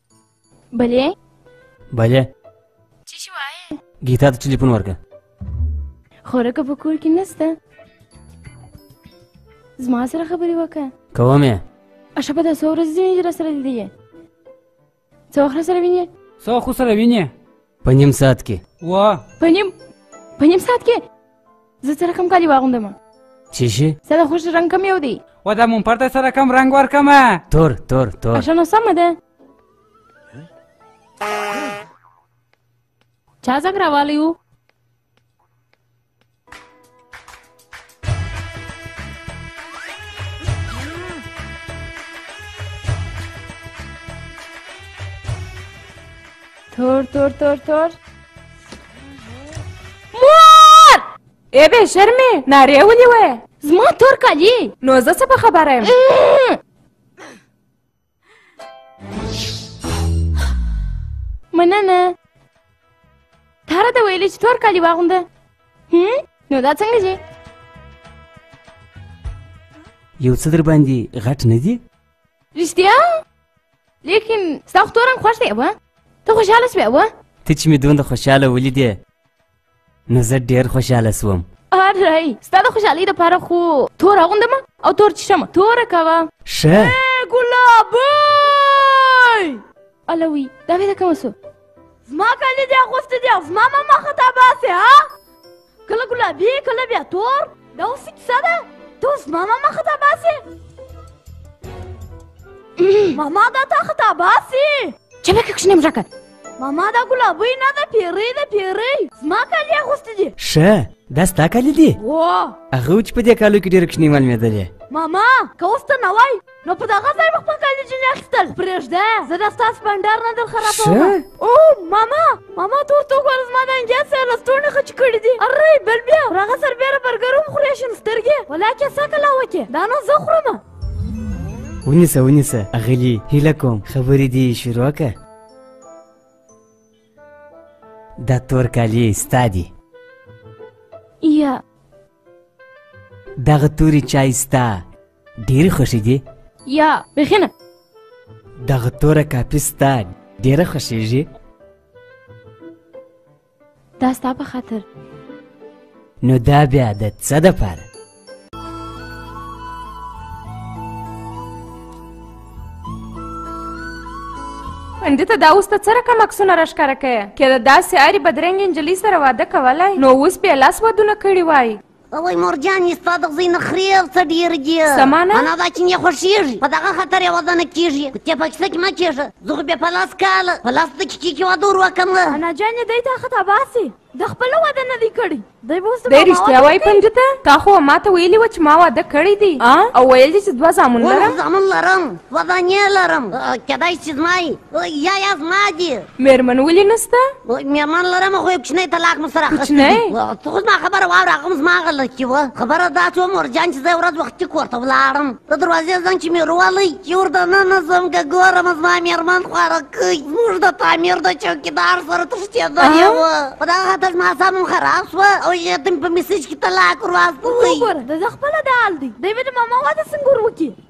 بله بله څه شي وایې ګیتا ته ټلیفون ورکړه خورکه په کور کې نسته زما سره خبرې وکړه کوم یې اشه په دا څو ورځې نه را سره لیدلې څه وخت سره وینې څه وخت سره وینې په نیم ساعت کې وا په نیم په نیم ساعت کې زه سره کم کالي واغوندم چی شي سره خوش رنګ کم یو دی و دا مونږ پرته سره کم رنګ ورکمه تور تور تور اشه نو سمه ده چا زګ راوالی وو تور تور تور تور مور ای به شرمې نارې ولې وې زما تور کالي نو زه څه په خبره یم مننه تا راته ویلې چې تور کالي واغونده نو دا څنګه چې یو څه در باندې غټ نه دي رښتیا لیکن ستا خو تور رنګ خوښ دی اوه ته خوشحاله شوې اوه ته چې مې دومره خوشحاله ولیدې نو زه ډیر خوشاله سوم ارای ستا د خوشحالۍ دپاره خو تور اغوندم او تور چشم توره کوه ښه ګلابی الوی دا بیا د کومه سو زما کالي دې اغوستي دي او زما ماما خطا باسې ها کله ګلابي کله بیا تور دا اوس کیسه ده ته اوس زما ماما خطا باسې ماما دا تا خطا باسې چا به کښنیم ژکه ماما دا ګلابي نه ده پیری ده پیری زما کالي اغوستي دي ښه دا ستا کالي دي و هغه و چې په دې کالو کې ډېر کوچني معلومېدلې ماما که اوس ته نه وای نو په دغه ځای به خپل کالي جینې اخیستل پرېږده زه دا ستاسو بنډار نه در خرابوم او ماما ماما تور تو ګوره زما د انګیاز سره لستوڼې خچ کړي دي ارې بل بیا پر هغه سربېره برګر هم خورې شین سترګې ولاکې څه کلا وکې دا نو زه خورم ونیسه ونیسه اغلی هیله کوم خبرې دې شروع که دا تور کالی ستا دي یا دغه توري چای ستا ډېرې خوښې دي یا بیخي نه دغه توره کاپي ستا ډېره خوښېږي دا ستا په خاطر نو دا بیا د څه دپاره هندي ته دا اوس ته څه رقم عکسونه راښکاره کوې که د داسې اري بدرنګې نجلۍ سره واده کولی نو اوس بې لاس ودونه کړي وای وای مورجان یې ستا د غزۍ نه خرې او څه ډېر دي سمانه انا دا چې نه خوښېږي په دغه خاطر یې واده نه کېږي ته په کیسه کې مه کېږه زه خو بیا په لاس کاله په لاس دقیقې کې واده ور وکړم انا جانې دی تا خطا باسي د خپل واده نه دی کړی دی به اوس دی رښتیا وایي پنجو ته تا خو ما ته ویلي وه چې ما واده کړی دی او ویل دي چې دوه زامن لرم زامن لرم دوه دانې لرم کېدای چې زما یا یا زما دي مېرمن ولې نسته مېرمن لرم خو یو کوچنی طلاق مو سره اخیستی ته خو زما خبره واوره هغه هم زما غله کې وه خبره دا چې مورجان چې زه یې ورځ وختي کور ته ولاړم د دروازې زنګ چې مې ورولی چې ور دننه ځم که ګورم زما مېرمن خواره کوي زموږ د تعمیر د چوکیدار سره تښتېدلې وه په دغه خاطر زما اعصاب هم خراب سوه او یې ته مې په میسج کې طلاق ورواستوی وګوره د زه خپله دا حال دی دی مې د ماما واده څنګه ور وکړي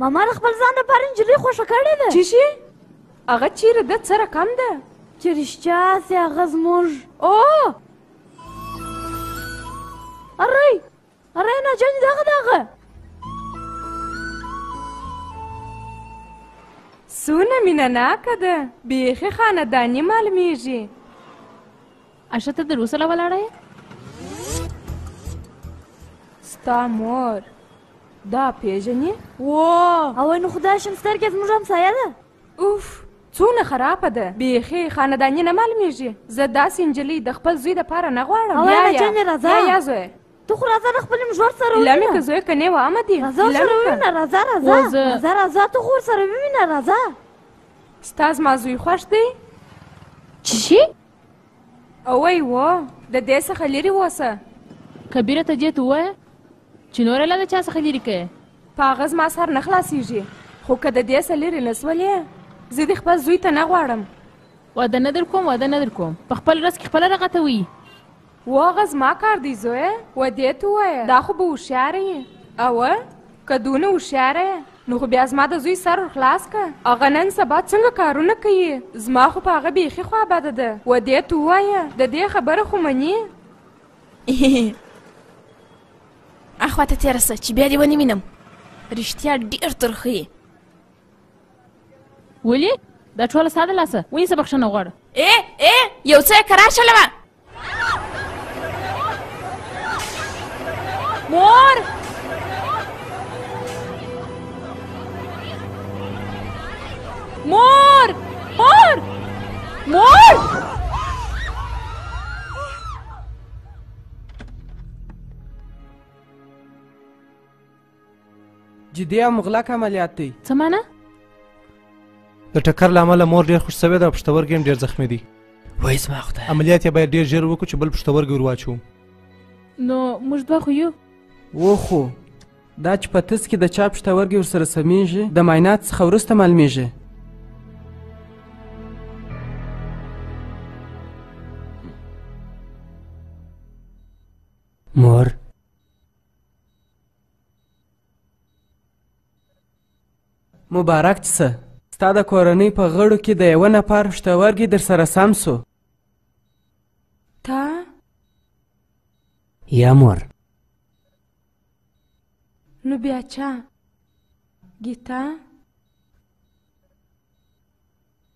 ماما د خپل ځان لپاره نجلۍ خوښه کړې ده چې شي هغه چیرې ده څه رقم ده چې رښتیا سي هغه زموږ او ارای ارای نه جنې دغه دغه څونه مینه ناکه ده بیخي خانداني معلومیږي ارشد ته در وسله ولاړه یې ستا مور دا پیژنې و او نو خدای شم سترګې زموږ همسایه ده اوف څونه خرابه ده بیخي خانداني نه معلومیږي زه داسې نجلۍ د خپل زوی دپاره نه غواړم یا یا یا یا زوی ته خو راځه د خپل مشوار سره وینه لمه که زوی کنه و امه دی راځه سره وینه راځه راځه راځه راځه ته خو سره وینه راځه ستاز ما زوی خوښ دی چی اوی و د دې څخه لري اوسه کبیره ته دې ته ووایه چې نوره له چا څخه لري که په هغه زما سر نه خلاصیږي خو که د دې څه لرې نه سولې زه دې خپل زوی ته نه غواړم واده نه در کوم واده نه در کوم په خپل رس کې خپله رغتوي و هغه زما کار دی زویه و دې ته ووایه دا خو به هوښیاره یې اوه که دونه هوښیاره یې نو خو بیا زما د زوی سر ور خلاص که هغه نن سبا څنګه کارونه کوي زما خو په هغه بیخي خوا بده ده و دې ته ووایه د دې خبره خو مني اخواته تېره سه چې بیا دې ونه وینم رښتیا ډېر ترخه یې ولي دا ټوله ستا د لاسه ونیسه بخښنه غواړه ای ای یو څه یې کرار شلوه مور مور مور مور جدي او مغلق عملیات دی څه معنی د ټکر له امله مور ډیر خوش سوی ده او پښتورګی هم ډیر زخمی دی وای زما خدای عملیات یې باید ډیر ژر وکړو چې بل پښتورګی ور واچو نو موږ دوه خو یو و خو دا چې په تس کې د چا پښتورګی ورسره سمیږي د معاینات څخه وروسته معلومیږي مور مبارک څه ستا د کورنۍ په غړو کې د یوه نفر پښتورګي در سره سم سو تا یا مور نو بیا چا ګیتا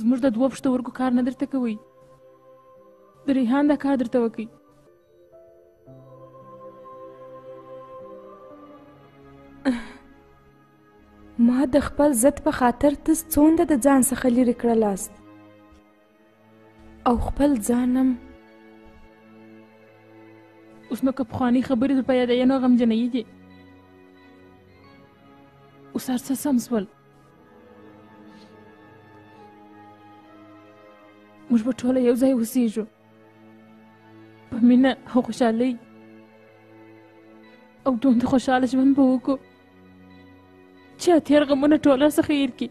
زموږ د دوه پښتورګو کار نه درته کوي د ریحان دا کار درته وکړي ما د خپل ضد په خاطر تاسو څومره د ځان څخه لرې کړلاست او خپل ځانم اوس نو که پخوانۍ خبرې در په یادوي نو غمجنوي دي اوس هر څه سم سول موږ به ټوله یو ځای اوسېږو په مینه او خوشحالۍ او دومره خوشحاله ژوند به وکړو چې تېر غمونه ټوله څخه هېر کړي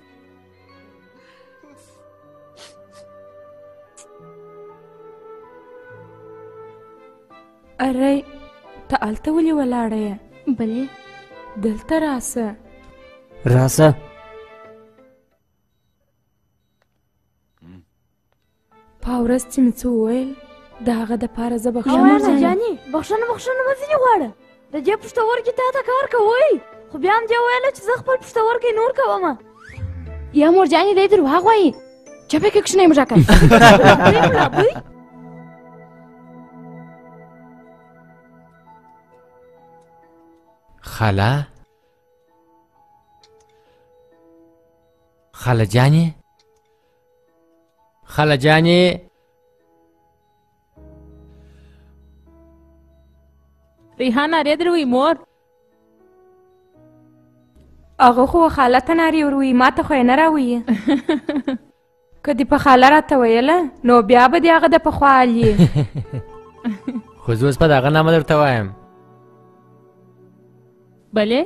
اره ته هلته ولې ولاړه یې بلې دلته راسه راسه په ورځ چې مې څه وویل د هغه د پاره زه بخښنه مورزه جاني بخښنه بخښنه مه ځینې غواړه د دې پښتورګي تا ته کار کوي خو بیا هم دې ویله چې زه خپل پښتورګی نور کوم یا مور جاني دی درواغ وایي چپه کې کښنه مراکه خاله خاله جانې خاله جانې ریحان نارې دروي مور هغه خو خاله ته نارې وروي ما ته خو یې نه راوي که دې په خاله راته ویله نو بیا به دې هغه د پخوا حال یې خو زه اوس په دغه نامه درته وایم بله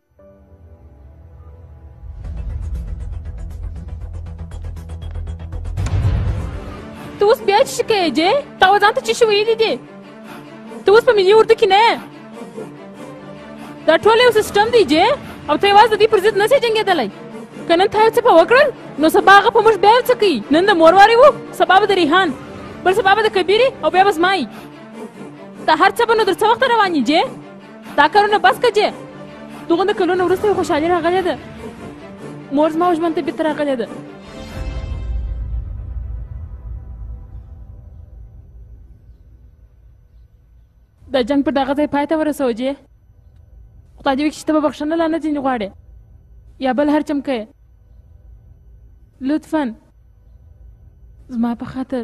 ته اوس بیا څه کوې تا ځان ته څه شي ویلي دي ته اوس په ملي اردو کې نه دا ټول یو سیستم دی جې او ته یوازې د دې پر ضد نه شې جنګېدلی که نن تا یو څه په وکړل نو سبا هغه په موږ بیا یو څه کوي نن د مور واري وو سبا به د ریحان بل سبا به د کبیرې او بیا به زما یي دا هر څه به نو در څه وخته روان یي جې دا کارونه بس که چې دغونه کلونه وروسته خوشحالي راغلې ده مور زما ژوند ته بیرته راغلې ده د جنگ په دغه ځای پای ته ورسوه جې خدای دې وکړي چې ته به بخښنه لا نه ځینې غواړې یا بل هر چم کوې لطفا زما په خاطر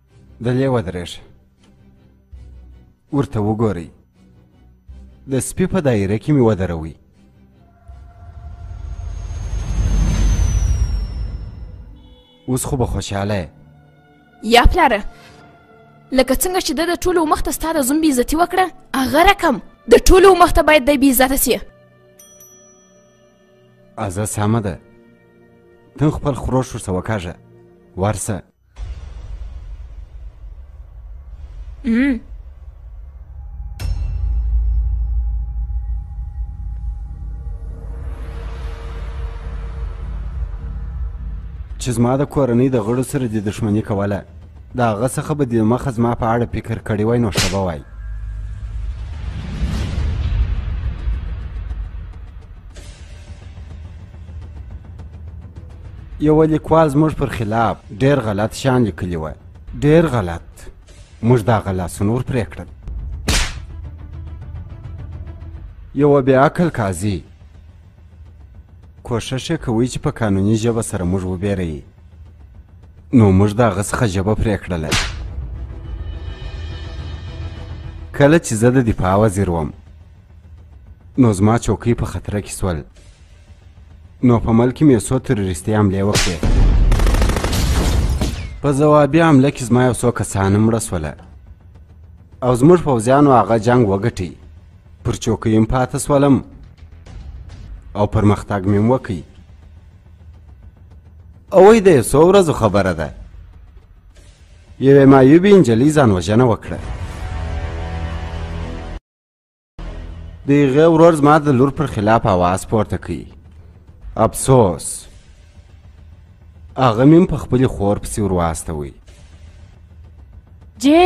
دلې ودرېږه ورته وګورئ د سپي په دایره کې مې ودروئ اوس خو به خوشحاله یې یا پلاره لکه څنګه چې ده د ټولو مخ ته ستا د زوم بېعزتي وکړه هغه رقم د ټولو مخ ته باید دی بېعزته سي ازه سمه ده ته خپل خروش ورسه وکاږه ورسه Mm. چې زما د کورنۍ د غړو سره د دښمني کوله د هغه څخه به د مخه زما په اړه فکر کړی وای نو ښه به وای یو لیکوال زموږ پر خلاف ډیر غلط شان لیکلی و ډیر غلط موږ دا غلا سنور پرې کړل یو بې عقل قاضي کوښښ یې کوي چې په قانوني ژبه سره موږ وبېروي نو موږ د هغه څخه ژبه پرې کړله کله چې زه د دفاع وزیر وم نو زما چوکۍ په خطر کې سول نو په ملک کې مې څو تروریستي حملې وکړې په ځوابي حمله کې زما یو څو کسان مړه سوله او زموږ پوځیانو هغه جنګ وګټي پر چوکۍ هم پاته سولم او پرمختګ مې هم وکړي اوی د یو څو ورځو خبره ده یوې معیوبې نجلۍ ځانوژنه وکړه د هغه ورور زما د لور پر خلاف اواز پورته کوي افسوس هغه مې په خپلې خور پسې ور واستوي جې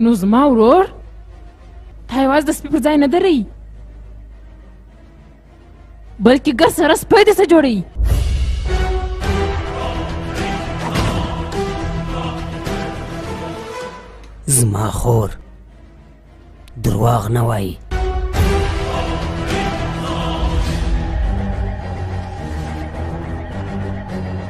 نو زما ورور تا یوازې د سپي پر ځای نه دروي بلکې ګر سره سپی دې څه جوړوي زما خور درواغ نه وایي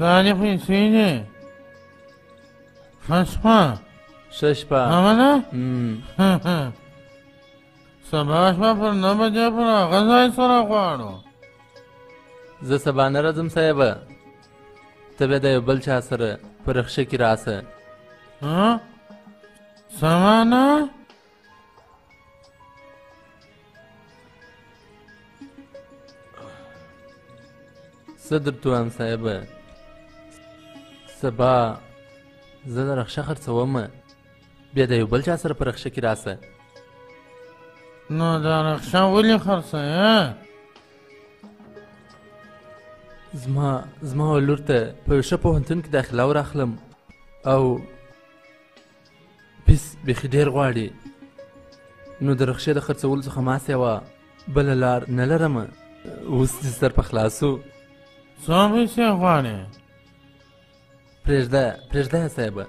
دا نه خو سینه فسپا سسپا همنا سبا شپه پر نه بجې پر هغه ځای سره غواړو زه سبا نه راځم صاحبه ته بیا د یو بل چا سره په رخشه کې راسه سبا نه صدر توان صاحب سبا زه د رخشه خرڅوم بیا د یو بل چا سره په رخشه کې راسه نو دا رخشه ولې خرڅوې زما زما لور ته په ښه پوهنتون کې داخله وراخلم او پیس بیخي ډیر غواړي نو د رخشې د خرڅولو څخه ما سیوا بله لار نه لرم اوس دې سر په خلاصو څو پیسې غواړې پرېږده پرېږده صاحبه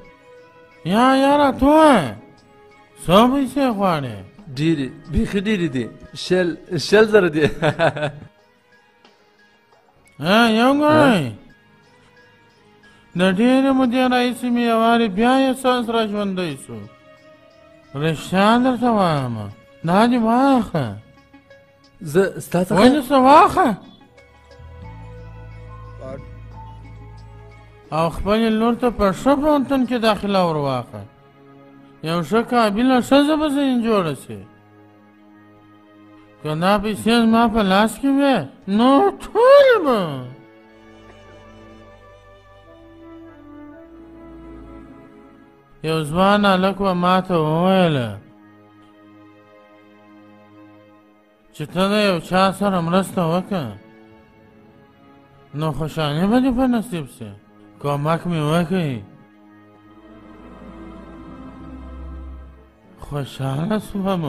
یا یاره تو څو پیسې غواړې ډېرې بیخي ډېرې دي شل شل زره دي ها یو ګای د ډېرې مودې راهیسې مې یوارې بیا احساس را ژوندی سو رښتیا درته وایم دا دې واخه زه ستا څخه ولې څه واخه او خپل لور ته په ښه پوهنتون کې داخله ور واخه یو ښه قابله ښځه به ځینې جوړه سي که دا پیسې زما په لاس کې وې نو ټول به یو ځوان هلک به ما ته وویل چې ته د یو چا سره مرسته وکړه نو خوشحالي به دې په نصیب سي کمک مې وکړي خوشحاله سوم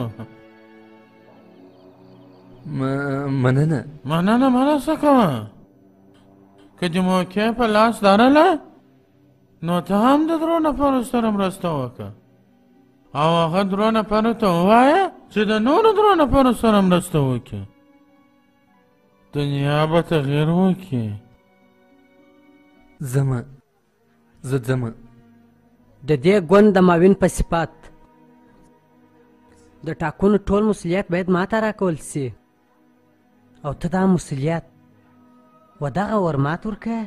مننه مننه مننه څه کوه که د موقع په لاس درله نو ته هم د درو نفرو سره مرسته وکړه او هغه درو نفرو ته ووایه چې د نورو درو نفرو سره مرسته وکړي دنیا به تغیر وکړي زما زه ځم د دې ګوند د معاون په صفت د ټاکنو ټول مسولیت باید ماته راکول سي او ته دا مسولیت و دغه ورمات ورکه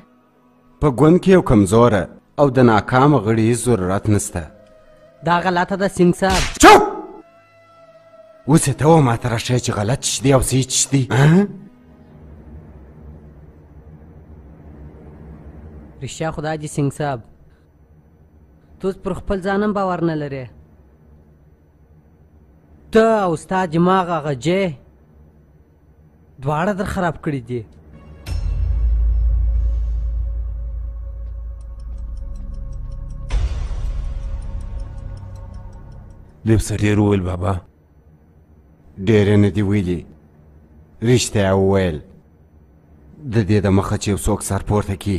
په ګوند کې یو کمزوره او د ناکام غړي ضرورت نسته دا غلطه ده سنګ صاحب چوپ اوس ته و ماته راشه چې غلط شدي او صحیح شدي رښتیا خدا جي سنگ صاحب ته پر خپل ځانم باور نه لرې ته او ستا دماغ هغه جې دواړه در خراب کړي دي لب سریر وویل بابا ډېرې نه دي ویلي رښتیا وویل د دې د مخه چې یو څوک سر پورته کړي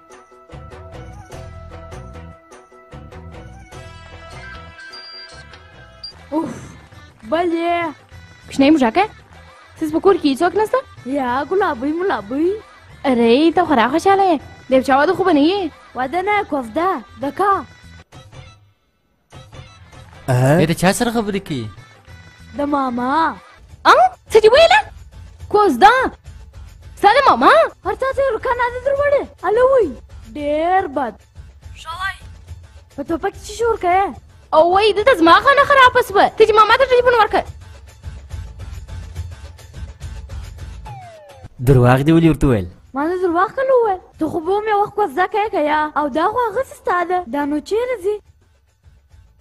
اوف بلې کوچنی موږکه سیس په کور کې څوک نشته یا ګلابي ملابي اره ته خورا خوشاله یې د چا واده خو به نه یې واده نه کوفده د کا ای د چا سره خبرې کوي د ماما ا څه دی ویله کوز دا سلام ماما هر څه سره کنه دې دروړې الوی ډېر بد شوی په تو پک چی شور کړه او وای د ته زما خانه خراب سوه ته چې ماما ته ټلیفون ورکړ درواغ دی ولې ورته ویل ما نه درواخل وویل ته خو به مې یوه کوزده کوې که یا او دا خو هغسې ستا ده دا نو چیرې ځي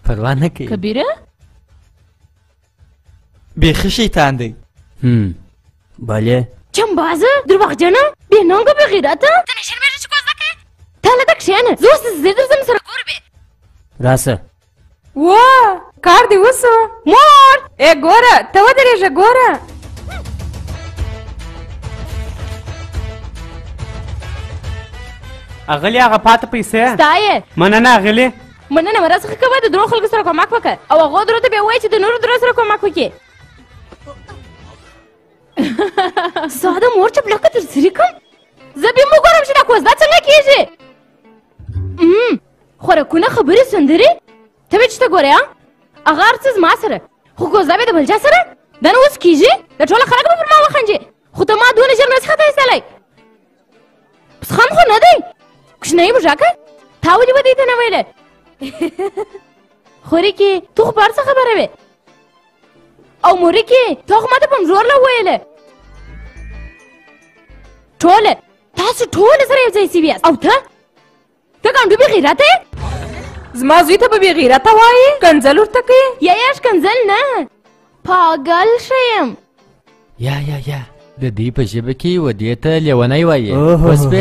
پروا نه کوي کبیره بیخي شیطان دی بله چمبازه درواغجنه بې ننګه بې غیرته ته نه شرمېږې چې کوزده کوې ته هلته کښېنه زه اوس زه درځم سره ګوربې راسه وا کار دی وسو مور ای ګوره ته ودرېږه ګوره اغلی هغه پاته پیسې ستا یې مننه اغلی مننه مرسته ښه کوه د درو خلکو سره کومک وکړه او هغو درو ته بیا ووایه چې د نورو درو سره کومک وکړي ستا د مور چپلکه در څري کړم زه بیا مو ګورم چې دا کوزده څنګه کېږي خوراکونه خبرې سندرې ته به چې ته ګورې هغه هر څه زما سره خو کوزده به د بل چا سره دا نو اوس کیږي د ټوله خلک به پر ما وخنجي خو ته ما دونه ژر نسخه ته ایستلی پس خام خو نه دی کوچنی موږکه تا ولې به دې ته نه ویلی خورکې تو خو په هر څه خبره وې او مورکې تا خو ما ته پمزور له ویلی ټوله تاسو ټوله سره یو ځای سوي یاست او ته ته ګنډو بې غیرته یې زما زوی ته به بې غیرته وایې کنځل ورته کوې یا یا ښکنځل نه پاګل ښه یم یا یا یا د دې په ژبه کې و دې ته لیونی وایې اوس به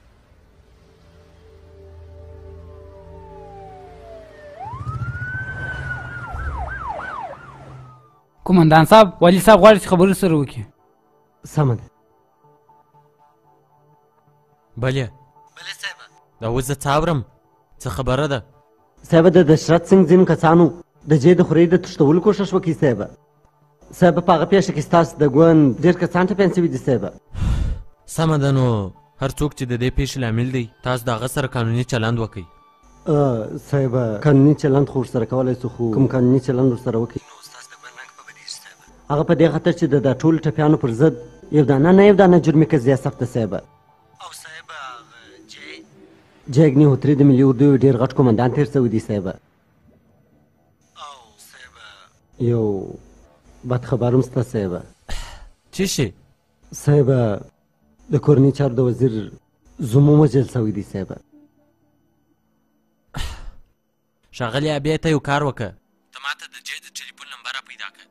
کومندان صاحب والي صاحب غواړي چې خبرې سره وکړي سمه ده بله بله صاحب دا اوس زه څه اورم څه خبره ده صاحب د دشرت سنګ ځینو کسانو د جې د خورۍ د تښتولو کوښښ وکړي صاحب صاحب په هغه پیښه کې ستاسو د ګوند ډېر کسان ټپیان شوي دي صاحب سمه ده نو هر څوک چې د دې پیښې لامل دی تاسو د هغه سره قانوني چلند وکړئ صاحب قانوني چلند خو ورسره کولی شو خو کوم قانوني چلند ورسره وکړي نو ستاسو د ګوند رنګ په بدېږي صاحب هغه په دې خاطر چې د دا ټولو ټپیانو پر ضد یو دانه نه یو دانه جرمي قضیه ثبت ده صاحب او صاحب هغه جیګ نیهوتري د ملي اردو یو ډېر غټ قومندان تېر شوی دی صاحب یو بد خبرم سته صاحب چی شي صاحب د کورنی چار د وزیر زموږ وژل سوی دی صاحب ښاغلی ابیا ته یو کار وکړه ته ماته د جې د ټلیفون نمبر را پیدا کړه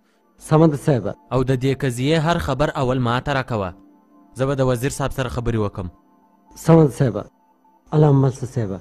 سمه ده صاحب او د دې قضیې هر خبر اول ماته راکوه زه به د وزیر صاحب سره خبرې وکم سمه ده صاحب الله مل صاحب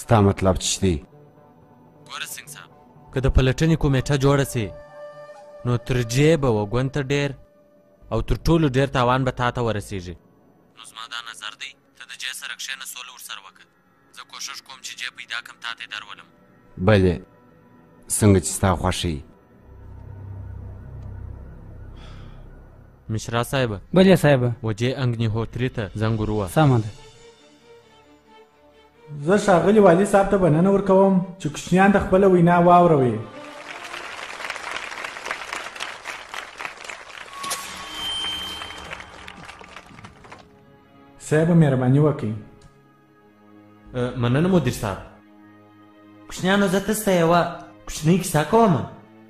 ستا مطلب څه دی ګوره سنګ صاحب که د پلټنې کمیټه جوړه سي نو تر جیبه و ګوند ته ډېر او تر ټولو ډېر تاوان به تا ته ورسېږي نو زما دا نظر دی ته د جې سره کښېنه سوله ورسره وکړه زه کوښښ کوم چې جې پیدا کړم تا ته یې درولم بله څنګه چې ستا خوښه وي مشرا صاحب بله صاحب وجې انګنیهوتري ته زنګ وروه سمه ده زه ښاغلي والي صاحب ته بننه ورکوم چې کوچنیان د خپله وینا واوروي صاحب مهرباني وکړئ مننه مدیر صاحب کوچنیانو زه تاسو ته یوه کوچنۍ کیسه کوم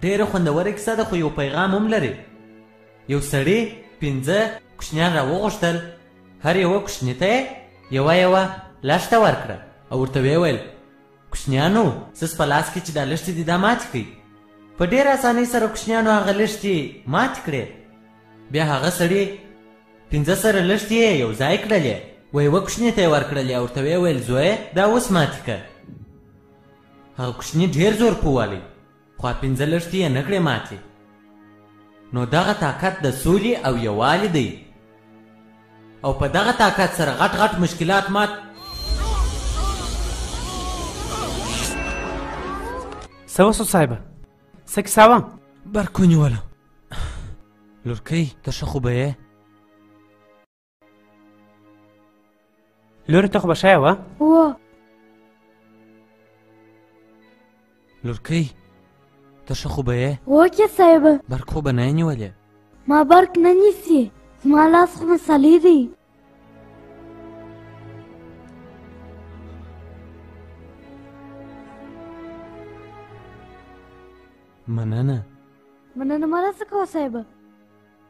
ډېره خوندوره کیسه ده خو یو پیغام هم لري یو سړي پنځه کوچنیان راوغوښتل هر یوه کوچني ته یې یوه یوه لښته ورکړه او ورته ویې ویل کوچنیانو سس په لاس کې چې دا لښتې دي دا ماتې کړئ په ډېر اسانۍ سره کوچنیانو هغه لښتې ماتې کړې بیا هغه سړي پنځه سره لښتې یې یو ځای کړلې و یوه کوچني ته یې ورکړلې او ورته ویې ویل زویه دا اوس ماتې که هغه کوچني ډېر زور پووالی خوا پنځه لښتې یې نه کړې ماتې نو دغه طاقت د سولې او یووالي دی او په دغه طاقت سره غټ غټ مشکلات مات څه وسو صاحبه څه کیسه وه برق ونیولم لورکۍ ته ښه خو به یې لورې ته خو به ښه وه هو لورکۍ ته ښه خو به یې وکې صاحب برق خو به نه یې نیولې ما برق نه نیسي زما لاس خو مسالې دی مننه مننه مرسته کوه صاحب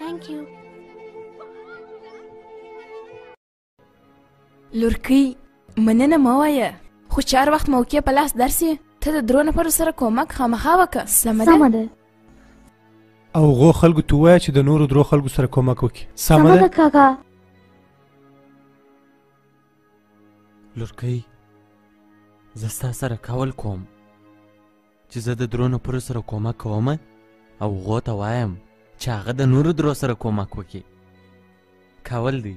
Thank you. لورکی مننه مه وایه خو چې هر وخت موقع په لاس درسي ته د درو نفرو سره کومک خامخا وکړه سمه ده سمه ده او غو خلکو ته وایه چې د نورو درو خلکو سره کومک وکړي سمه ده کاکا لورکی زه ستا سره کول کوم چې زه د درو نفرو سره کومک کوم او غو ته وایم چې هغه د نورو درو سره کومک وکړي کول دی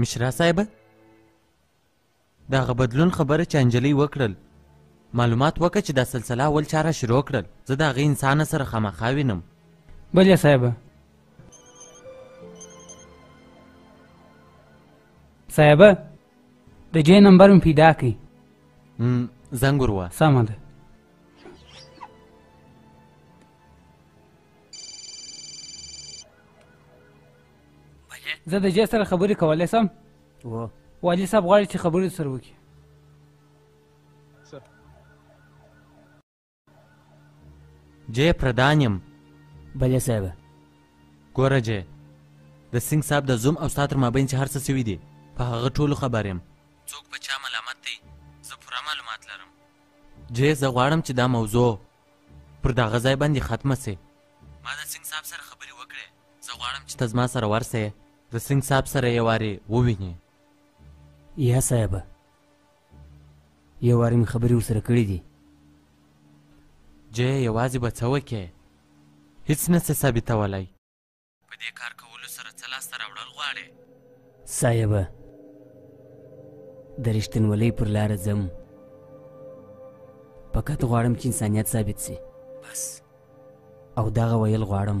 مشرا صاحب دغه بدلون خبره چې انجلۍ وکړل معلومات وکه چې دا سلسله اول چا را شروع کړل زه د هغه انسان سره خامخا وینم بله صاحبه صاحبه د جې نمبر مې پیدا کړي زنګ وروه سمه ده زه د جې سره خبرې کولای سم و والي صاحب غواړي چې خبرې سره وکړي جې پردان یم بله صاحب ګوره جې د سنگ صاحب د زوم او ستا تر مابین چې هر څه سوي دي په هغه ټولو خبر یم څوک په چا ملامت دی زه پوره معلومات لرم جې زه غواړم چې دا موضوع پر دغه ځای باندې ختمه سي ما د سنگ صاحب سره زه غواړم چې ته زما سره ورسې د سنګ صاحب سره یو وارې ووینې یا صاحبه یو وارې مې خبرې ورسره کړې دي جې یوازې به څه وکې هیڅ نه څه ثابتولی په دې کار کولو سره څه لاسته راوړل غواړې صاحبه د رښتینولۍ پر لاره ځم فقط غواړم چې انسانیت ثابت سي بس او دغه ویل غواړم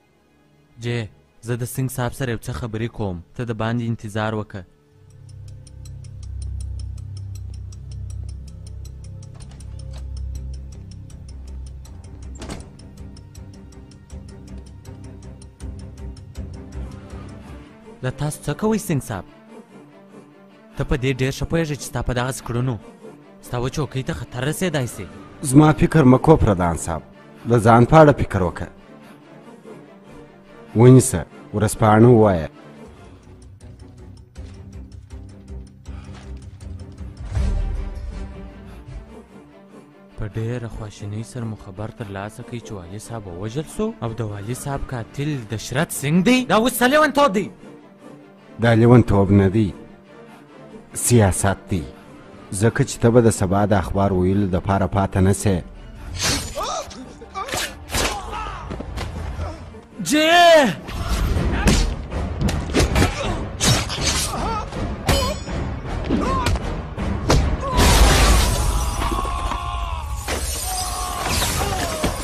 جې زه د سنګ صاحب سره یو څه خبري کوم ته د باندې انتظار وکه له تاسو څه کوئ سنګ صاحب ته په دې ډېر ښه پوهېږې چې ستا په دغسې کړنو ستا و چوکۍ ته خطر رسېدای شي زما فکر مه کوه پردان صاحب د ځان په اړه فکر وکړه ونیسه ورځپاڼه ووایه په ډېره خواشینۍ سره مو خبر ترلاسه کوي چې والي صاحب ووژل سو او د والي صاحب قاتل دشرت سنګ دی دا اوس څه لیونتوب دی دا لیونتوب نه دی سیاست دی ځکه چې ته به د سبا د اخبار ویلو دپاره پاته نه سې جې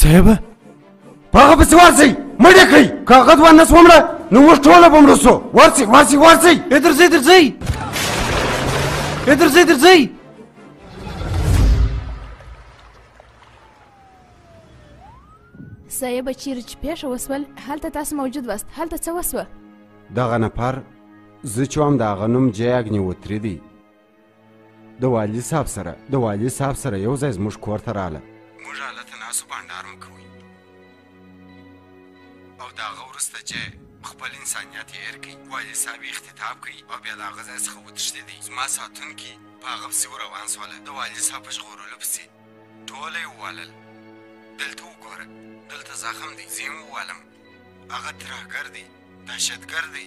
صاحب په هغه پسې ورسئ مړ یې کړئ که هغه دوه نس ومړه نو موږ ټوله به مړه سو ورسئ ورسئ ورسئ ای درځئ درځئ ای درځئ درځئ صاحب چیرې چې پیښه وسول هلته تاسو موجود واست هلته څه وسوه دغه نفر زه چې وم د هغه نوم جیګ نیوتری دی د والي صاحب سره د والي صاحب سره یو ځای زموږ کور ته رااله موږ هلته ناسو بانډار مو کوي او د هغه وروسته چې خپل انسانیت یې هېر کړي والي صاحب یې اختطاف کړي او بیا د هغه ځای څخه وتښتېدی زما ساتونکي په هغه پسې وروان سوله د والي صاحب په ژغورلو پسې ټوله یې ووالل دلته وګوره دلته زخم دی زه یې ووالم هغه ترهګر دی دهشتګر دی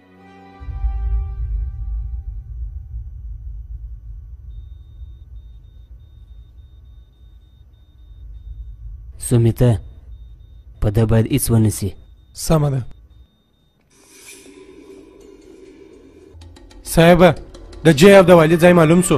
سومیته په ده باید هیڅ ونه سي سمه ده صاحب د جې اف د والد ځای معلوم سو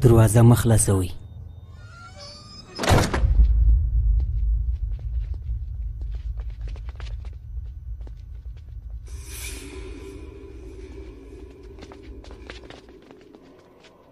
دروازه مه خلاصوئ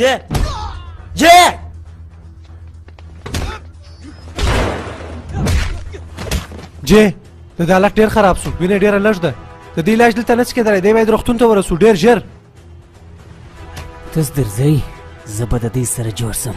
جه جه جه د دالک ډیر خراب سو وینه ډیره لږ ده د دې علاج دلته نه څه کېدلی دی باید روغتون ته ورسو ډیر ژر تاسو درځئ زه به د دې سره جوړ سم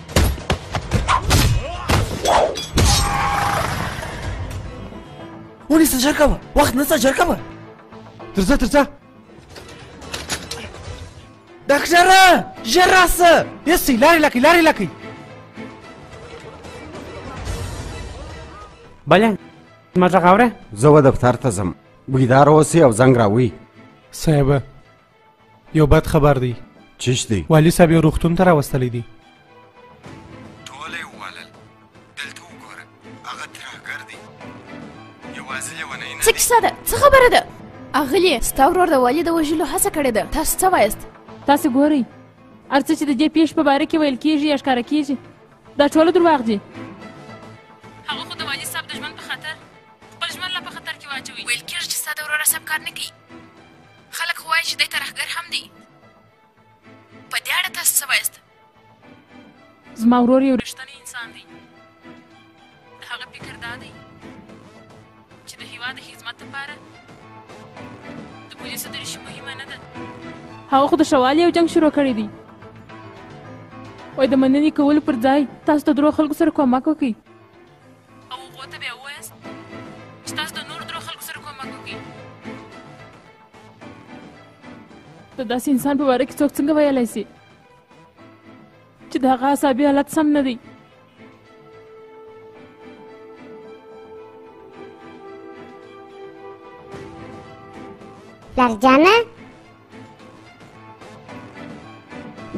ونیسه ژر کوه وخت نسه ژر کوه ترځه ترځه ډاکټره ژر راسه یسي لارې لکۍ لارې لکۍ بله ما غږ اوره زه و دفتر ته ځم بیدار اوسې او زنګ راوي صاحب یو بد خبر دی چش دی والی صاحب یو روغتون ته راوستلی دی ټول یې ووالل دلته وګوره هغه ترهګر دی یوازې لیونی نه څه کیسه ده څه خبره ده اغلی ستا ورور د والي د وژلو هڅه کړې ده تاسو څه وایاست تاسو ګورئ هر څه چې د دې پیښې په باره کې ویل کیږي یا ښکاره کیږي دا ټول درواغ دي هغه خو د والي صاحب د ژوند په خاطر خپل ژوند لا په خطر کې واچوي ویل کیږي چې ستا د ورور صاحب کار نه کوي خلک خو وایي چې دی ترهګر هم دی په دې اړه تاسو څه وایاست زما ورور یو رښتنی انسان دی د هغه فکر دا دی چې د هیواد د خدمت لپاره د پولیسو د ریشي مهمه نه ده هغه خو د شوال یو جنگ شروع کړی دی وای د مننې کولو پر ځای تاسو د درو خلکو سره کومک وکړئ د داسې انسان په باره کې څوک څنګه ویلی سي چې د هغه عصابي حالت سم نه دی لرجانه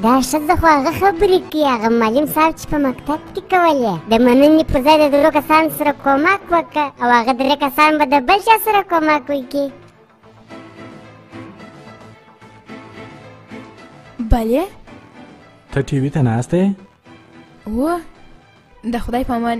دا ښځه خو هغه خبرې کوي هغه معلم صاحب چې په مکتب کې کولې د مننې په ځای د درو کسانو سره کمک وکړه او هغه درې کسان به د بل چا سره کمک وکړي بله ته ټي وي ته ناست یې هو د خدای په امان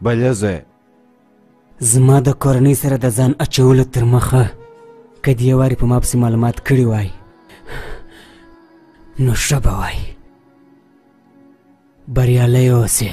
بله ځای زما د کورنۍ سره د ځان اچولو تر مخه که دې یو وارې په ما پسې معلومات کړي وای نو ښه به وای بریالی اوسې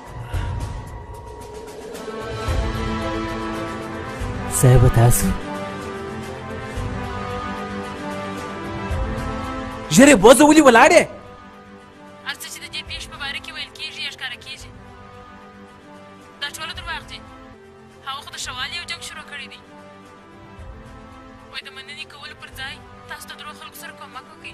صاحب تاسو ژرې بوزه ولي ولاړې هر څه چې د دې پیښې په باره کې ویل کیږي یا ښکاره کیږي دا ټوله درواغ دي هغه خو د شوالي یو جنګ شروع کړی دی وایي د مننې کولو پر ځای تاسو د درو خلکو سره کومک وکړئ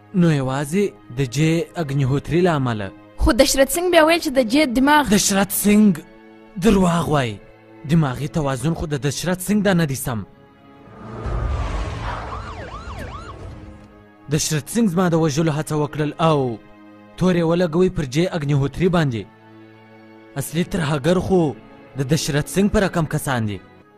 نو یوازې د جې اګنیهوتري له امله خو دشرت سنګ بیا ویل چې د جې دماغ دشرت سنګ درواغ وایي دماغي توازن خو د دشرت سنګ دا نه دي سم د شرت سنګ زما د وژلو هڅه وکړل او تورې ولګوي پر جې اګنیهوتري باندې اصلي ترهګر خو د دشرت سنګ په رقم کسان دي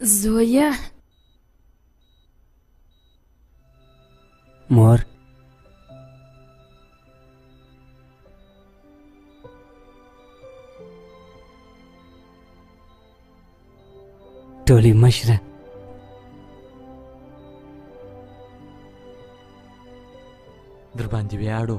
زویه مور ټولې مشره در باندې ویاړو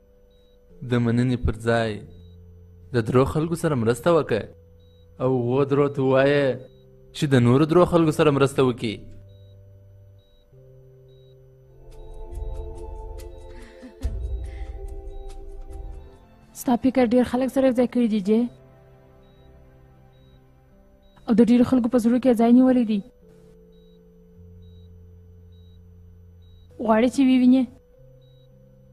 د مننې پر ځای د درو خلکو سره مرسته وکړه او هغو درو ته ووایه چې د نورو درو خلکو سره مرسته وکړي ستا فکر ډیر خلک سره ځای کړی دی جې او د ډیرو خلکو په زړه کې ځای نیولی دی غواړې چې ویې وینې